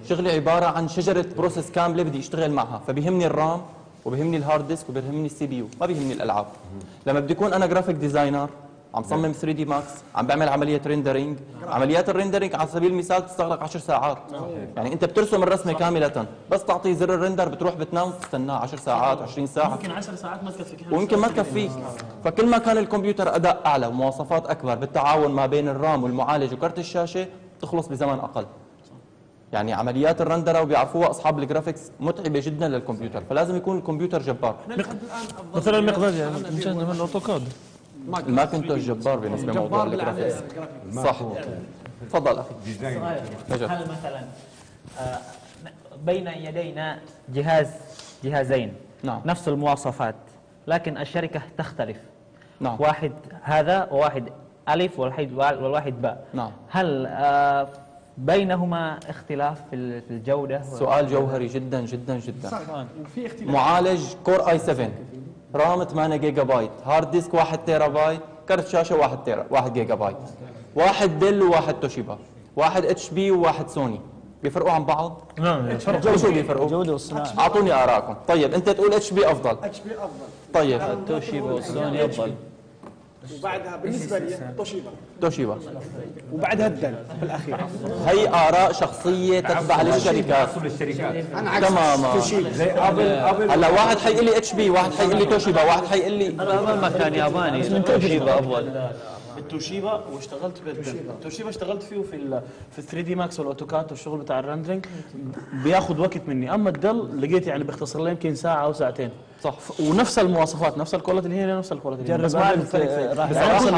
شغلي عبارة عن شجرة process كاملة بدي أشتغل معها. فبيهمني ال RAM وبيهمني ال hard disk وبيهمني ال CPU. ما بيهمني الألعاب. لما بدي أكون أنا graphic designer عم صمم 3D Max عم بعمل عملية rendering عمليات ال rendering على سبيل المثال تستغرق 10 ساعات. يعني انت بترسم الرسمة كاملة بس تعطيه زر ال render بتروح بتنام وتستناه 10 ساعات 20 ساعة. ممكن 10 ساعات ما تكفيك. ويمكن ما تكفيك. فكل ما كان الكمبيوتر أداء أعلى ومواصفات أكبر بالتعاون ما بين الرام والمعالج وكرت الشاشة تخلص بزمن أقل. يعني عمليات الرندره وبيعرفوها أصحاب ال graphics متعبة جدا للكمبيوتر فلازم يكون الكمبيوتر جبار. مثلا المقدار يعني مشان من الاوتوكاد الماكنتوش جبار بالنسبة لموضوع ال graphics. صح. تفضل أخي. هل مثلا آه، بين يدينا جهاز جهازين. نعم. نفس المواصفات لكن الشركة تختلف. نعم. واحد هذا وواحد ألف والواحد والواحد باء. نعم. هل آه، بينهما اختلاف في الجودة؟ سؤال جوهري جدا جدا جدا. صح. وفي اختلاف. معالج Core i7 RAM 8 جيجا بايت hard disk 1 تيرا بايت كرت شاشة 1 تيرا 1 جيجا بايت واحد ديل وواحد توشيبا. واحد HP وواحد سوني. بيفرقوا عن بعض؟ نعم شو شو بيفرقوا؟ الجوده والصناعه أعطوني آرائكم. طيب أنت تقول اتش بي أفضل. اتش بي أفضل. طيب. توشيبا والسوني أفضل. وبعدها بالنسبة لي توشيبا. توشيبا. وبعدها ال Dell بالاخير هي آراء شخصية تتبع للشركات. الشركات أنا عكس تماما. توشيبا. زي Apple Apple هلا واحد حيقول لي HP واحد حيقول لي توشيبا واحد حيقول لي هذا ما كان ياباني. توشيبا أفضل. التوشيبا واشتغلت بال Dell التوشيبا اشتغلت فيه في ال في 3D Max والأوتوكاد والشغل بتاع ال rendering بياخذ وقت مني. أما ال Dell لقيت يعني بيختصر لي يمكن ساعة أو ساعتين. صح. ونفس المواصفات نفس ال quality اللي هي نفس ال quality جرب بس ما اعرف الفرق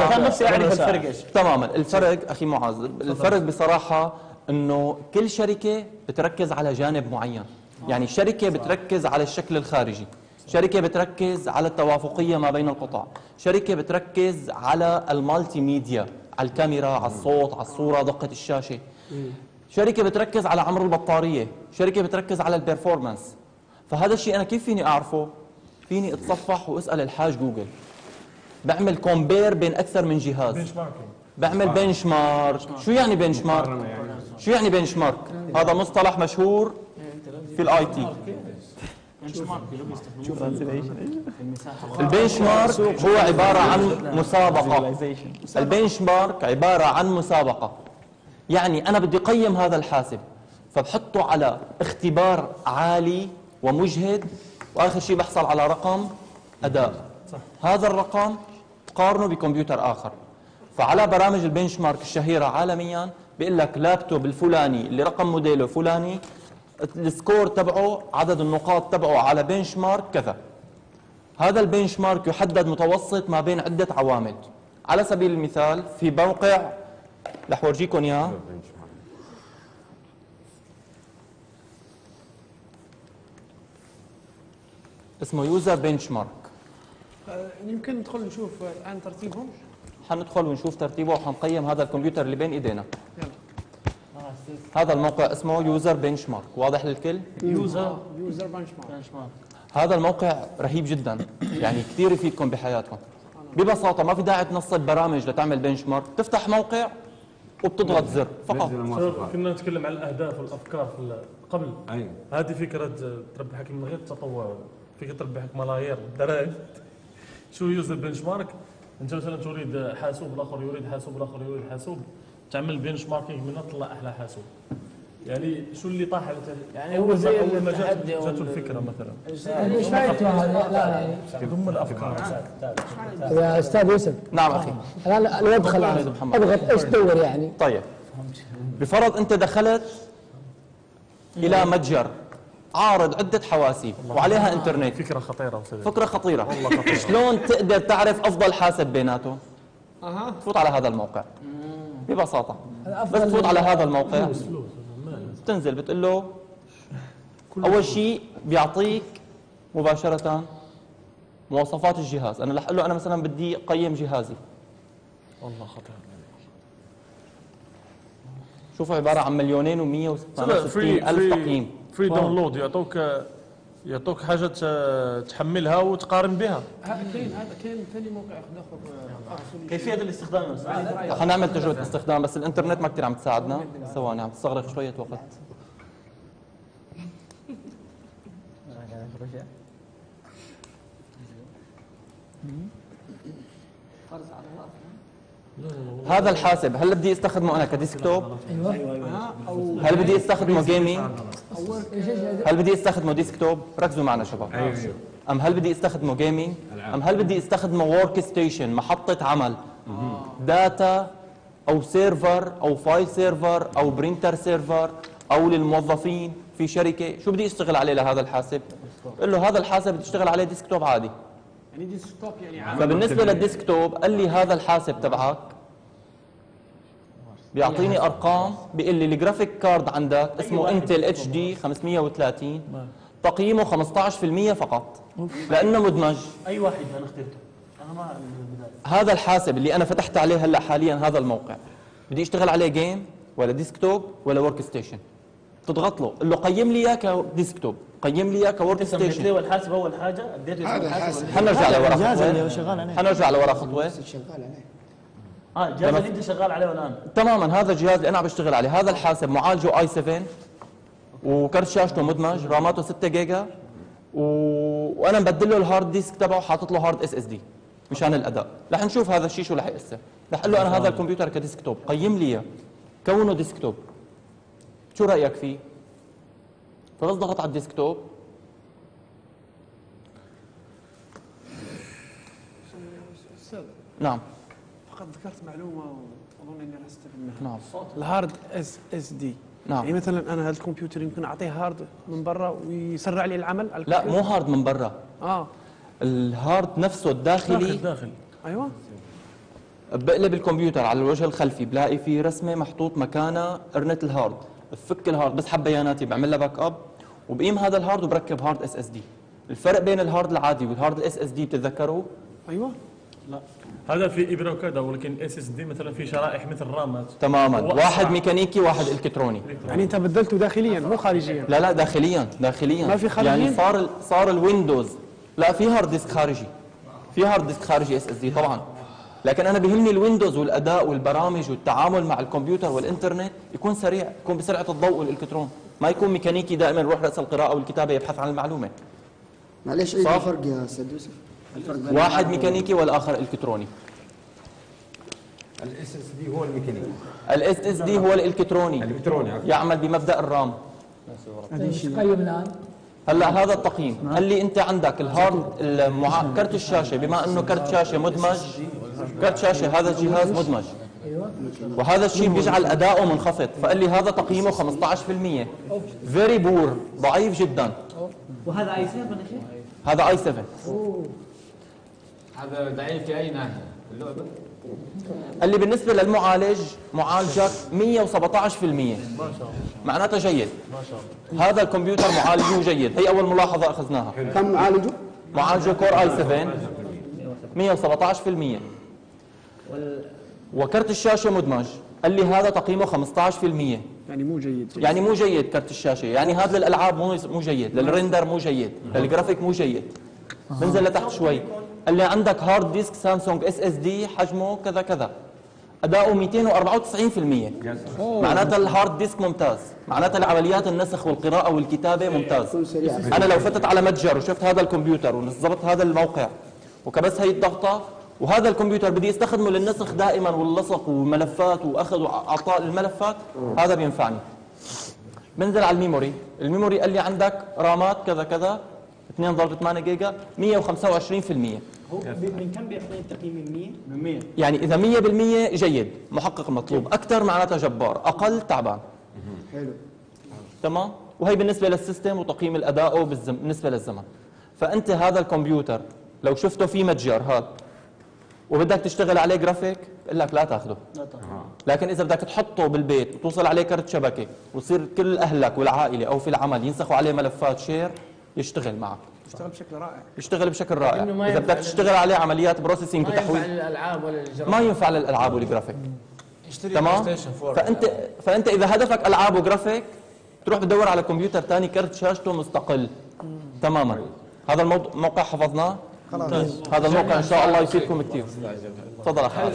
كان نفسي اعرف ربع ساعة. الفرق إيش. تماما. الفرق أخي معاذ الفرق بصراحة إنه كل شركة بتركز على جانب معين. يعني شركة بتركز على الشكل الخارجي. شركة بتركز على التوافقية ما بين القطع شركة بتركز على ال multimedia على الكاميرا على الصوت على الصورة دقة الشاشة. شركة بتركز على عمر البطارية. شركة بتركز على ال performance. فهذا الشيء أنا كيف فيني أعرفه؟ فيني أتصفح وأسأل الحاج جوجل. بعمل compare بين أكثر من جهاز. بعمل benchmark شو يعني benchmark شو يعني benchmark هذا مصطلح مشهور في ال IT ال benchmark هو عبارة عن مسابقة. ال benchmark عبارة عن مسابقة. يعني أنا بدي قيم هذا الحاسب فبحطه على اختبار عالي ومجهد وآخر شيء بحصل على رقم أداء. هذا الرقم قارنه بكمبيوتر آخر. فعلى برامج ال benchmark الشهيرة عالميا بيقول لك لابتوب الفلاني اللي رقم موديله فلاني ال score تبعه عدد النقاط تبعه على benchmark كذا. هذا ال benchmark يحدد متوسط ما بين عدة عوامل. على سبيل المثال في موقع رح ورجيكم إياه. اسمه UserBenchmark يمكن ندخل نشوف آه، الآن ترتيبهم. حندخل ونشوف ترتيبه وحنقيم هذا الكمبيوتر اللي بين إيدينا. يلا. هذا الموقع اسمه UserBenchmark واضح للكل؟ User User bench mark هذا الموقع رهيب جدا. يعني كثير يفيدكم بحياتكم. ببساطة ما في داعي تنصب برامج لتعمل benchmark تفتح موقع وبتضغط زر فقط. كنا نتكلم عن الأهداف والأفكار في قبل. أيوه هذه فكرة تربحك من غير تطوع فكرة تربحك ملايير. دراهم شو UserBenchmark أنت مثلا تريد حاسوب الآخر يريد حاسوب الآخر يريد حاسوب. تعمل benchmarking منها تطلع أحلى حاسوب. يعني شو اللي طاح على يعني أول هو ما- زي أول ما جاته الفكرة مثلا. مش فايت لا لا ضم الأفكار. يا أستاذ يوسف نعم أخي. الآن الواد خلاص. اضغط إيش دور يعني؟ طيب. بفرض أنت دخلت إلى متجر عارض عدة حواسيب وعليها إنترنت. فكرة خطيرة أستاذ. فكرة خطيرة. والله خطيرة. شلون تقدر تعرف أفضل حاسب بيناتهم؟ أها. تفوت على هذا الموقع. ببساطة الأفضل بس تفوت على هذا الموقع. فلوس فلوس تنزل بتقول له أول شيء بيعطيك مباشرة مواصفات الجهاز. أنا رح أقول له أنا مثلا بدي أقيم جهازي. والله خطير شوفوا عبارة عن مليونين و166 free ألف free تقييم. free download يعطوك يعطوك حاجة تحملها وتقارن بها. ها- كاين هذا كاين ثاني موقع آخر آه، كيفية الاستخدام؟ رح نعمل تجربة استخدام بس الإنترنت ما كثير عم تساعدنا. ثواني عم تستغرق شوية وقت. هذا الحاسب هل بدي استخدمه أنا كديسكتوب؟ أو هل بدي استخدمه جيمنج؟ هل بدي استخدمه desktop؟ ركزوا معنا شباب أيوه أيوه أم هل بدي استخدمه gaming؟ أم هل بدي استخدمه workstation محطة عمل data أو server أو file server أو printer server أو للموظفين في شركة شو بدي اشتغل عليه لهذا الحاسب؟ قل له هذا الحاسب بدي اشتغل عليه desktop عادي يعني desktop يعني فبالنسبة لل desktop قال لي هذا الحاسب تبعك. بيعطيني أرقام بيقول لي ال graphic card عندك اسمه Intel HD 530 تقييمه 15% فقط. لأنه مدمج. أي واحد أنا اخترته. أنا ما هذا الحاسب اللي أنا فتحت عليه هلأ حاليا هذا الموقع. بدي أشتغل عليه game ولا desktop ولا workstation تضغط له قل له قيم لي اياه ك desktop قيم لي اياه ك workstation. والحاسب اول حاجة اديت هذا الحاسب الحاسب. حنرجع لورا الجهاز اللي هو خطوه شغال عليه. حنرجع لورا خطوة. شغال عليه. آه الجهاز اللي أنت شغال عليه الآن. تماما هذا الجهاز اللي أنا عم بشتغل عليه. هذا الحاسب معالجه i7 وكرت شاشته مدمج راماته 6 جيجا و... وأنا مبدل له ال hard disk تبعه حاطط له hard SSD مشان الأداء. رح نشوف هذا الشيء شو رح يأثر. رح أقول له أنا هذا الكمبيوتر ك desktop قيم لي إياه. كونه desktop شو رأيك فيه؟ فبس ضغط على ال desktop. نعم. فقط ذكرت معلومة وأظن إني راح استفيد منها. نعم. ال hard SSD. نعم. يعني مثلا أنا هذا الكمبيوتر يمكن أعطيه hard من برا ويسرع لي العمل على لا؟ مو hard من برا. آه. ال hard نفسه الداخلي داخل أيوه. بقلب الكمبيوتر على الوجه الخلفي بلاقي في رسمة محطوط مكانها قرنه ال hard. بفك ال hard بسحب بياناتي بعمل لها backup وبقيم هذا ال hard وبركب hard SSD الفرق بين ال hard العادي وال hard ال SSD بتتذكروا؟ أيوه. هذا في ابره وكذا ولكن SSD مثلا في شرائح مثل رامات تماما. واحد أسرع. ميكانيكي واحد إلكتروني. يعني أنت بدلته داخليا مو خارجيا. لا لا داخليا داخليا. ما في خارجيا؟ يعني صار ال- صار ال Windows لا في hard disk خارجي. في hard disk خارجي SSD طبعا. لكن أنا بيهمني ال Windows والأداء والبرامج والتعامل مع الكمبيوتر والإنترنت يكون سريع يكون بسرعة الضوء والإلكترون. ما يكون ميكانيكي دائما يروح رأس القراءة والكتابة يبحث عن المعلومة. معليش عيد صح. الفرق يا أستاذ يوسف؟ واحد ميكانيكي والآخر إلكتروني. ال SSD هو الميكانيكي. ال SSD هو الإلكتروني. الإلكتروني. يعمل بمبدأ ال RAM. إيش تقيم الان؟ هلا هذا التقييم. قال لي انت عندك ال hard المع... كرت الشاشة بما انه كرت شاشة مدمج كرت شاشة هذا الجهاز مدمج. وهذا الشيء بيجعل أداؤه منخفض. فقال لي هذا تقييمه 15% very poor ضعيف جدا. وهذا i7 يا شيخ؟ هذا i7 هذا ضعيف في أي ناحية؟ اللعبة؟ قال لي بالنسبة للمعالج معالجك 117% ما شاء الله. معناتها جيد. ما شاء الله. هذا الكمبيوتر معالجه جيد. هي أول ملاحظة أخذناها. كم معالجه؟ معالجه Core i7 117% وكرت الشاشة مدمج. قال لي هذا تقييمه 15% يعني مو جيد. يعني مو جيد كرت الشاشة. يعني هذا للالعاب مو مو جيد. لل render مو جيد. للجرافيك مو جيد. بنزل لتحت شوي. قال لي عندك hard disk سامسونج SSD حجمه كذا كذا. أداؤه 294% معناتها ال hard disk ممتاز. معناتها لعمليات النسخ والقراءة والكتابة ممتاز. أنا لو فتت على متجر وشفت هذا الكمبيوتر ونظبط هذا الموقع وكبس هي الضغطة وهذا الكمبيوتر بدي أستخدمه للنسخ دائما واللصق والملفات وأخذ وأعطاء الملفات هذا بينفعني. بنزل على ال memory. ال memory قال لي عندك رامات كذا كذا. 2.8 جيجا 125% هو من كم بيعطيني التقييم؟ من 100؟ من 100 يعني إذا 100% جيد محقق المطلوب أكثر معناتها جبار أقل تعبان. حلو. تمام؟ وهي بالنسبة لل system وتقييم الأداء. بالنسبة للزمن. فأنت هذا الكمبيوتر لو شفته في متجر هذا وبدك تشتغل عليه جرافيك بقول لك لا تاخذه لا طبعا لكن إذا بدك تحطه بالبيت وتوصل عليه كرت شبكة ويصير كل أهلك والعائلة أو في العمل ينسخوا عليه ملفات share يشتغل معك. اشتغل بشكل رائع. يشتغل بشكل رائع. إذا بدك تشتغل عليه عمليات processing ما ينفع وتحويل. للألعاب ولا للجرافيك. ما ينفع للألعاب والجرافيك اشتري تمام؟ Play Station 4 فانت فأنت إذا هدفك ألعاب وجرافيك تروح تدور على كمبيوتر ثاني كرت شاشته مستقل. تماما. هذا الموضوع موقع حفظناه؟ خلاص. هذا الموقع إن شاء الله يفيدكم كثير. تفضل أخي.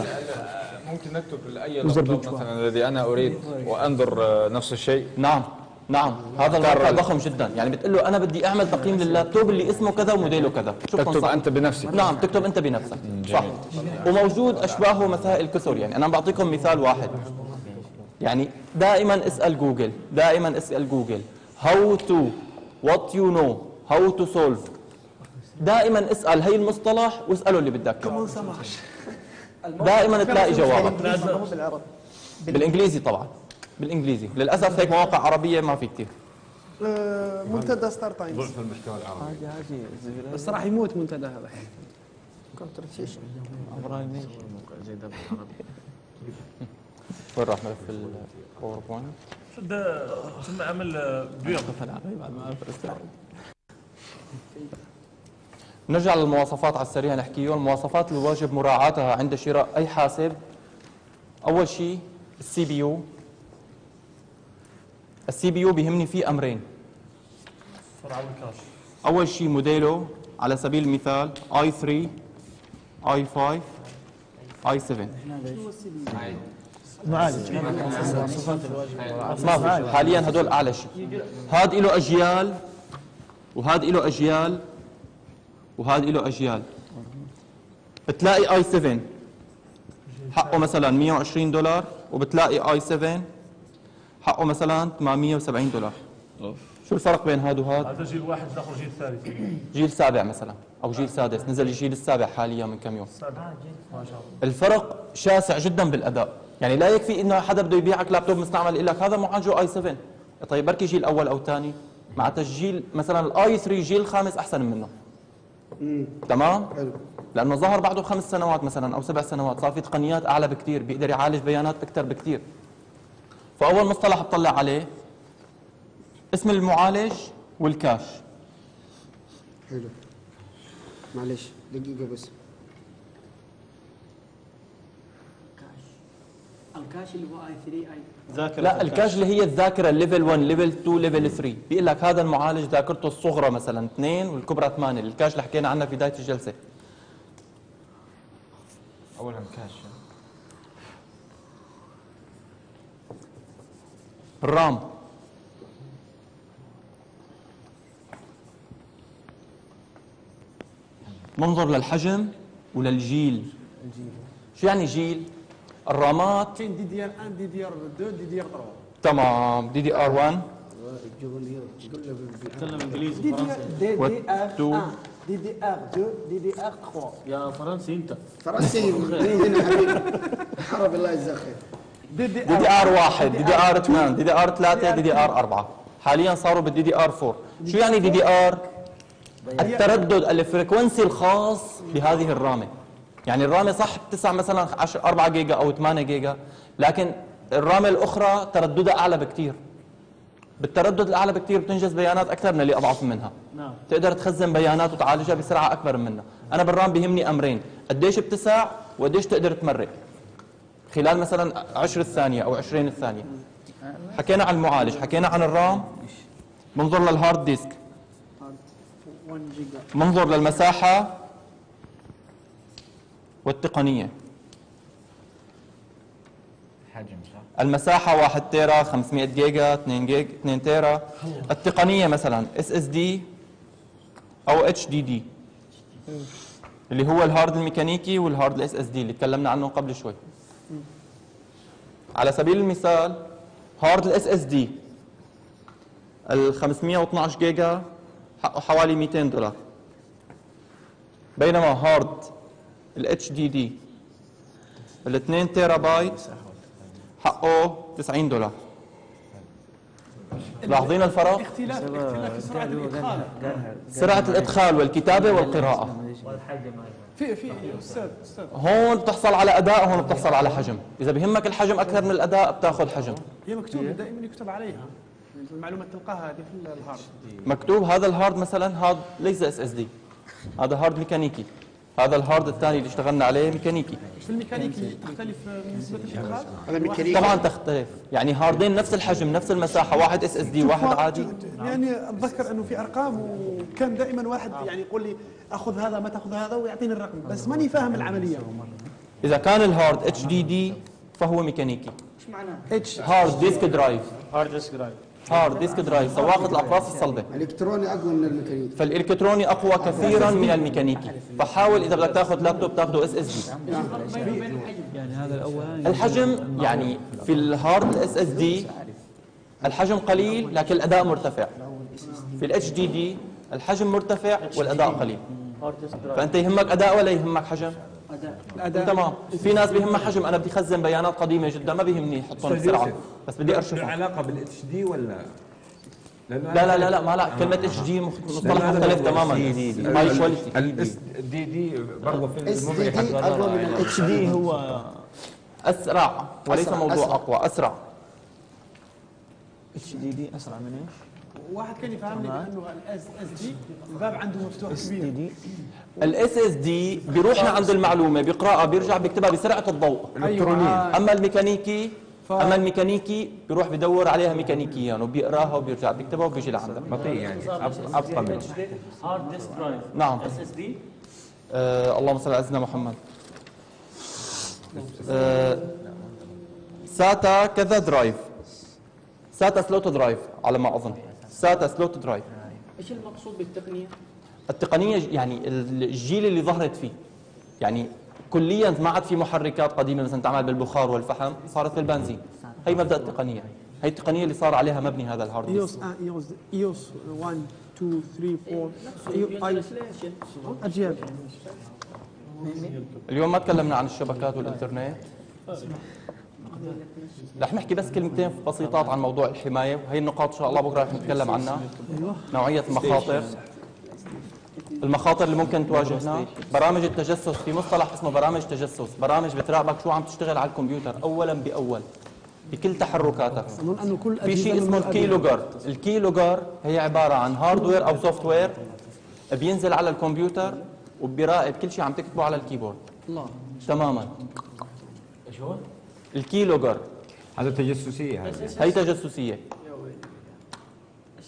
ممكن نكتب لأي لابتوب مثلا الذي أنا أريد وأنظر آه، نفس الشيء؟ نعم. نعم هذا الموقع ضخم جدا. يعني بتقول له أنا بدي أعمل تقييم لللابتوب اللي اسمه كذا وموديله كذا. شو تكتب؟ أنت بنفسك. نعم تكتب أنت بنفسك. صح. وموجود أشباهه مسائل كثر يعني أنا بعطيكم مثال واحد. يعني دائما اسأل جوجل دائما اسأل جوجل. how to what you know how to solve دائما اسأل هي المصطلح واسأله اللي بدك سماح دائما تلاقي جوابك. بالإنجليزي طبعا. بالإنجليزي. للأسف هيك مواقع عربية ما في كثير آه، منتدى ستار تايمز ضعف المحتوى العربي بس راح يموت منتدى هذا. وين راح ملف ال PowerPoint ده ثم عمل بيض نرجع للمواصفات على السريع نحكيه المواصفات اللي واجب مراعاتها عند شراء أي حاسب. أول شيء ال CPU. ال CPU بيهمني فيه أمرين. وال cache أول شيء موديله على سبيل المثال i3 آي 5 آي 7 معالج. ما في حاليا هدول أعلى شيء. هاد له أجيال وهاد له أجيال وهاد له أجيال. بتلاقي آي 7 حقه مثلا 120 دولار وبتلاقي آي 7 حقه مثلا 870 دولار. شو الفرق بين هاد وهاد؟ هذا جيل واحد داخل جيل ثالث. جيل سابع مثلا أو جيل سادس. نزل الجيل السابع حاليا من كم يوم؟ سابع ما شاء الله. الفرق شاسع جدا بالأداء. يعني لا يكفي إنه حدا بده يبيعك لابتوب مستعمل يقول لك. هذا معالجه i7 طيب بركي جيل أول أو ثاني. مع تسجيل مثلا ال i3 جيل خامس أحسن منه. تمام؟ لأنه ظهر بعده خمس سنوات مثلا أو سبع سنوات. صار في تقنيات أعلى بكثير بيقدر يعالج بيانات أكثر بكثير فأول مصطلح بطلع عليه اسم المعالج وال cache. حلو. معلش دقيقة بس. ال cache. اللي هو i3 i ذاكرة لا ال cache اللي هي الذاكرة level 1 level 2 level 3 بيقول لك هذا المعالج ذاكرته الصغرى مثلا 2 والكبرى 8 ال cache اللي حكينا عنها في بداية الجلسة اولها cache ال RAM. منظر للحجم وللجيل شو يعني جيل؟ الرامات. كاين DDR 1 دي دي آر 2 دي دي آر 3 تمام. دي دي آر 1 تكلم انجليزي دي دي آر do- 1 دي دي آر 2 دي دي آر 3 يا فرنسي انت. فرنسي. عربي الله يجزاه خير. دي دي دي دي ار 1 دي دي ار 2 دي دي ار 3 دي دي ار 4 حاليا صاروا بال DDR 4 شو يعني DDR التردد ال frequency الخاص بهذه الرامة. يعني الرامة صح بتسع مثلا 10 4 جيجا أو 8 جيجا لكن الرامة الأخرى ترددها أعلى بكثير بالتردد الأعلى بكثير بتنجز بيانات أكثر من اللي أضعف منها. نعم. تقدر تخزن بيانات وتعالجها بسرعة أكبر منها. أنا بال RAM بيهمني أمرين. قديش بتسع وقديش تقدر تمرق خلال مثلا 10 ثانية أو 20 ثانية حكينا عن المعالج حكينا عن ال RAM. منظر لل hard disk. 1 جيجا منظر للمساحة والتقنية. حجم صح؟ المساحة 1 تيرا 500 جيجا 2 جيجا 2 تيرا. التقنية مثلا SSD أو HDD اللي هو ال hard الميكانيكي وال hard ال SSD اللي تكلمنا عنه قبل شوي. على سبيل المثال hard ال SSD ال 512 جيجا حقه حوالي 200 دولار. بينما hard ال HDD ال 2 تيرا بايت حقه 90 دولار. لاحظين الفرق؟ اختلاف اختلاف في سرعه الإدخال. سرعة الإدخال والكتابة والقراءة. في في أستاذ أستاذ. هون بتحصل على أداء وهون بتحصل على حجم. إذا بهمك الحجم أكثر من الأداء بتأخذ حجم. هي مكتوب دائما يكتب عليها. المعلومات تلقاها هذه في ال hard. مكتوب هذا ال hard مثلا هذا ليس SSD هذا hard ميكانيكي. هذا ال hard الثاني اللي اشتغلنا عليه ميكانيكي. في الميكانيكي؟ تختلف نسبة الادخال هذا ميكانيكي. طبعا تختلف. يعني هاردين نفس الحجم نفس المساحة واحد SSD واحد عادي. يعني أتذكر أنه في أرقام وكان دائما واحد يعني يقول لي أخذ هذا ما تأخذ هذا ويعطيني الرقم بس ماني فاهم العملية. إذا كان ال hard HDD فهو ميكانيكي. إيش معناه؟ H hard disk drive hard disk drive hard disk drive سواقة الأقراص الصلبة. الكتروني أقوى من الميكانيكي. فالإلكتروني أقوى كثيرا من الميكانيكي. فحاول إذا بدك تاخذ لابتوب تاخذه SSD يعني هذا الأول الحجم يعني في ال hard ال SSD الحجم قليل لكن الأداء مرتفع. في ال HDD الحجم مرتفع والأداء قليل. hard disk drive. فأنت يهمك أداء ولا يهمك حجم؟ أداء. تمام في ناس بيهمها حجم. أنا بدي اخزن بيانات قديمة جدا. ما بيهمني. احطهم بسرعة. بس بدي له ارشفهم علاقة بال HD ولا؟ لأنه لا لا لا لا ما لا. كلمة HD مصطلح مختلف تماما. هاي ال- كواليتي الاس دي دي برضه في اس دي دي أقوى من اتش دي هو أسرع. وليس موضوع أسرع. أقوى. أسرع. اتش دي دي أسرع من إيش؟ واحد كان يفهمني بأنه الاس اس دي الباب عنده مفتوح كبير. الاس اس دي بيروح لعند المعلومة بيقرأها بيرجع بيكتبها بسرعة الضوء. أيوة. أما الميكانيكي ف- أما الميكانيكي بيروح بدور عليها ميكانيكيا وبيقراها وبيرجع بيكتبها وبيجي لعندك. بطيء يعني. ابطا منه. hard disk drive نعم. SSD آه اللهم صل على سيدنا محمد. آه SATA كذا drive SATA slot drive على ما أظن. SATA slot drive إيش المقصود بالتقنية؟ التقنية يعني الجيل اللي ظهرت فيه. يعني كليا ما عاد في محركات قديمة مثلا تعمل بالبخار والفحم صارت بالبنزين. هي مبدأ التقنية. هي التقنية اللي صار عليها مبني هذا ال hard disk إيوس آه إيوس إيوس 1 2 3 4 اي أجيال. اليوم ما تكلمنا عن الشبكات والإنترنت. رح نحكي بس كلمتين بسيطات عن موضوع الحماية وهي النقاط إن شاء الله بكرة رح نتكلم عنها. نوعية المخاطر المخاطر اللي ممكن تواجهنا. برامج التجسس. في مصطلح اسمه برامج تجسس. برامج بتراقبك شو عم تشتغل على الكمبيوتر اولا بأول بكل تحركاتك. أظن أنه كل في شيء اسمه ال keylogger ال keylogger هي عبارة عن hardware أو software بينزل على الكمبيوتر وبيراقب كل شيء عم تكتبه على ال keyboard. الله. تماما. إيش هو؟ ال keylogger هذا تجسسية هذه. هي تجسسية.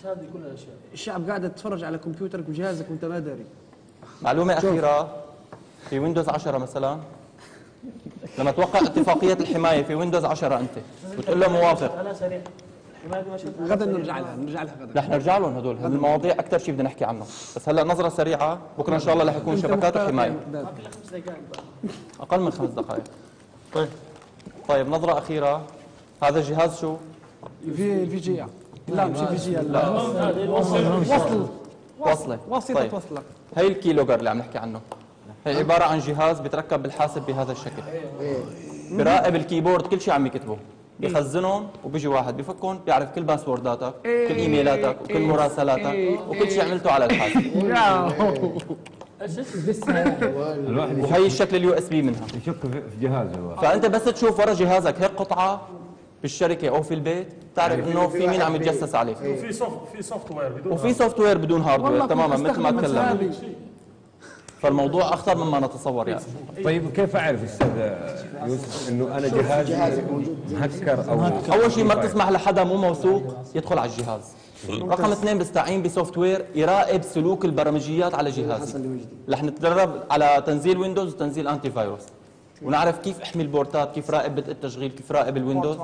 هذه كل الاشياء؟ الشعب قاعد تتفرج على كمبيوترك وجهازك وانت ما داري معلومة شوف. أخيرة. في Windows 10 مثلا. لما توقع اتفاقية الحماية في Windows 10 أنت. وتقول له موافق. أنا سريع. غدا نرجع لها نرجع لها غدا. رح نرجع لهم هدول هذه المواضيع أكثر شيء بدنا نحكي عنه. بس هلأ نظرة سريعة. بكرة إن شاء الله رح يكون شبكات وحمايه بقى أقل من خمس دقائق. طيب. طيب نظرة أخيرة. هذا الجهاز شو؟ في VGA لا مش VGA لا. وصل. وصلة. واسطة طيب. وصلك هي ال keylogger اللي عم نحكي عنه. هي عبارة عن جهاز بيتركب بالحاسب بهذا الشكل. براقب ال keyboard كل شيء عم يكتبه. بيخزنهم وبيجي واحد. بفكهم بيعرف كل باسورداتك كل إيميلاتك وكل مراسلاتك وكل شيء عملته على الحاسب. وهي الشكل ال USB منها. يشك في جهازه فأنت بس تشوف ورا جهازك هيك قطعة بالشركة أو في البيت تعرف إنه في مين عم يتجسس عليك وفي soft في software بدون وفي software بدون hardware تماما مثل ما تكلمنا. فالموضوع أخطر مما نتصور يعني. طيب كيف أعرف أستاذ يوسف إنه أنا جهازي مهكر أو أول شيء ما بتسمح لحدا مو موثوق يدخل على الجهاز. رقم اثنين بستعين ب software يراقب سلوك البرمجيات على جهازي. رح نتدرب على تنزيل Windows وتنزيل antivirus ونعرف كيف احمي البورتات كيف راقب بدء التشغيل كيف راقب ال Windows.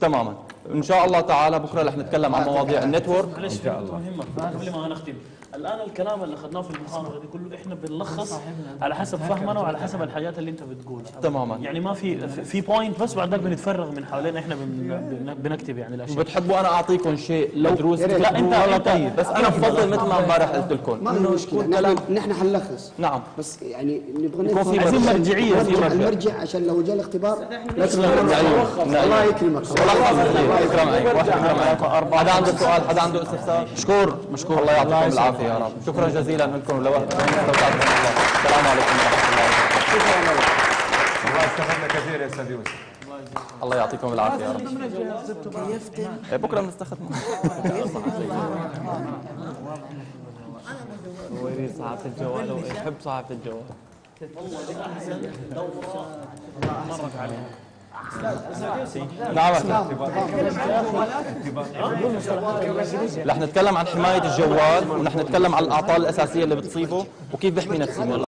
تماما. إن شاء الله تعالى بكرة رح نتكلم عن مواضيع ال network. في نقطة مهمة قبل ما نختم. الآن الكلام اللي أخذناه في المحاضرة دي كله إحنا بنلخص على حسب فهمنا وعلى حسب الحاجات اللي أنت بتقولها. تماما. يعني ما في في- point بس بعد ذاك بنتفرغ من حوالين إحنا بن- بن- بنكتب يعني الأشياء. وبتحبوا أنا أعطيكم شيء مدروس. لا، أنت- والله طيب. بس أنا بفضل مثل ما امبارح قلت لكم. ما في مشكلة. نحن نحن حنلخص نعم. بس يعني نبغى يكون في نفهم- مرجع. مرجعية، في مرجع- مرجع. المرجع عشان لو جاء الاختبار نعم. نعم. الله يكرمك. الله يكرم عليك واحد يكرم عليك حدا عنده سؤال حدا عنده استفسار. مشكور مشكور. الله يعطيكم العافية. يا رب. شكرا جزيلا. لكم بالله. السلام عليكم ورحمة الله والله استفدنا كثير يا أستاذ يوسف الله يعطيكم العافية يا رب. إيه، بكرة بنستخدمه. هو يريد صاحبة الجوال. ويحب صاحبة الجوال. مرت عليها نعم رح نتكلم عن حماية الجوال ونحن نتكلم عن الأعطال الأساسية اللي بتصيبه وكيف بيحمي نفسه.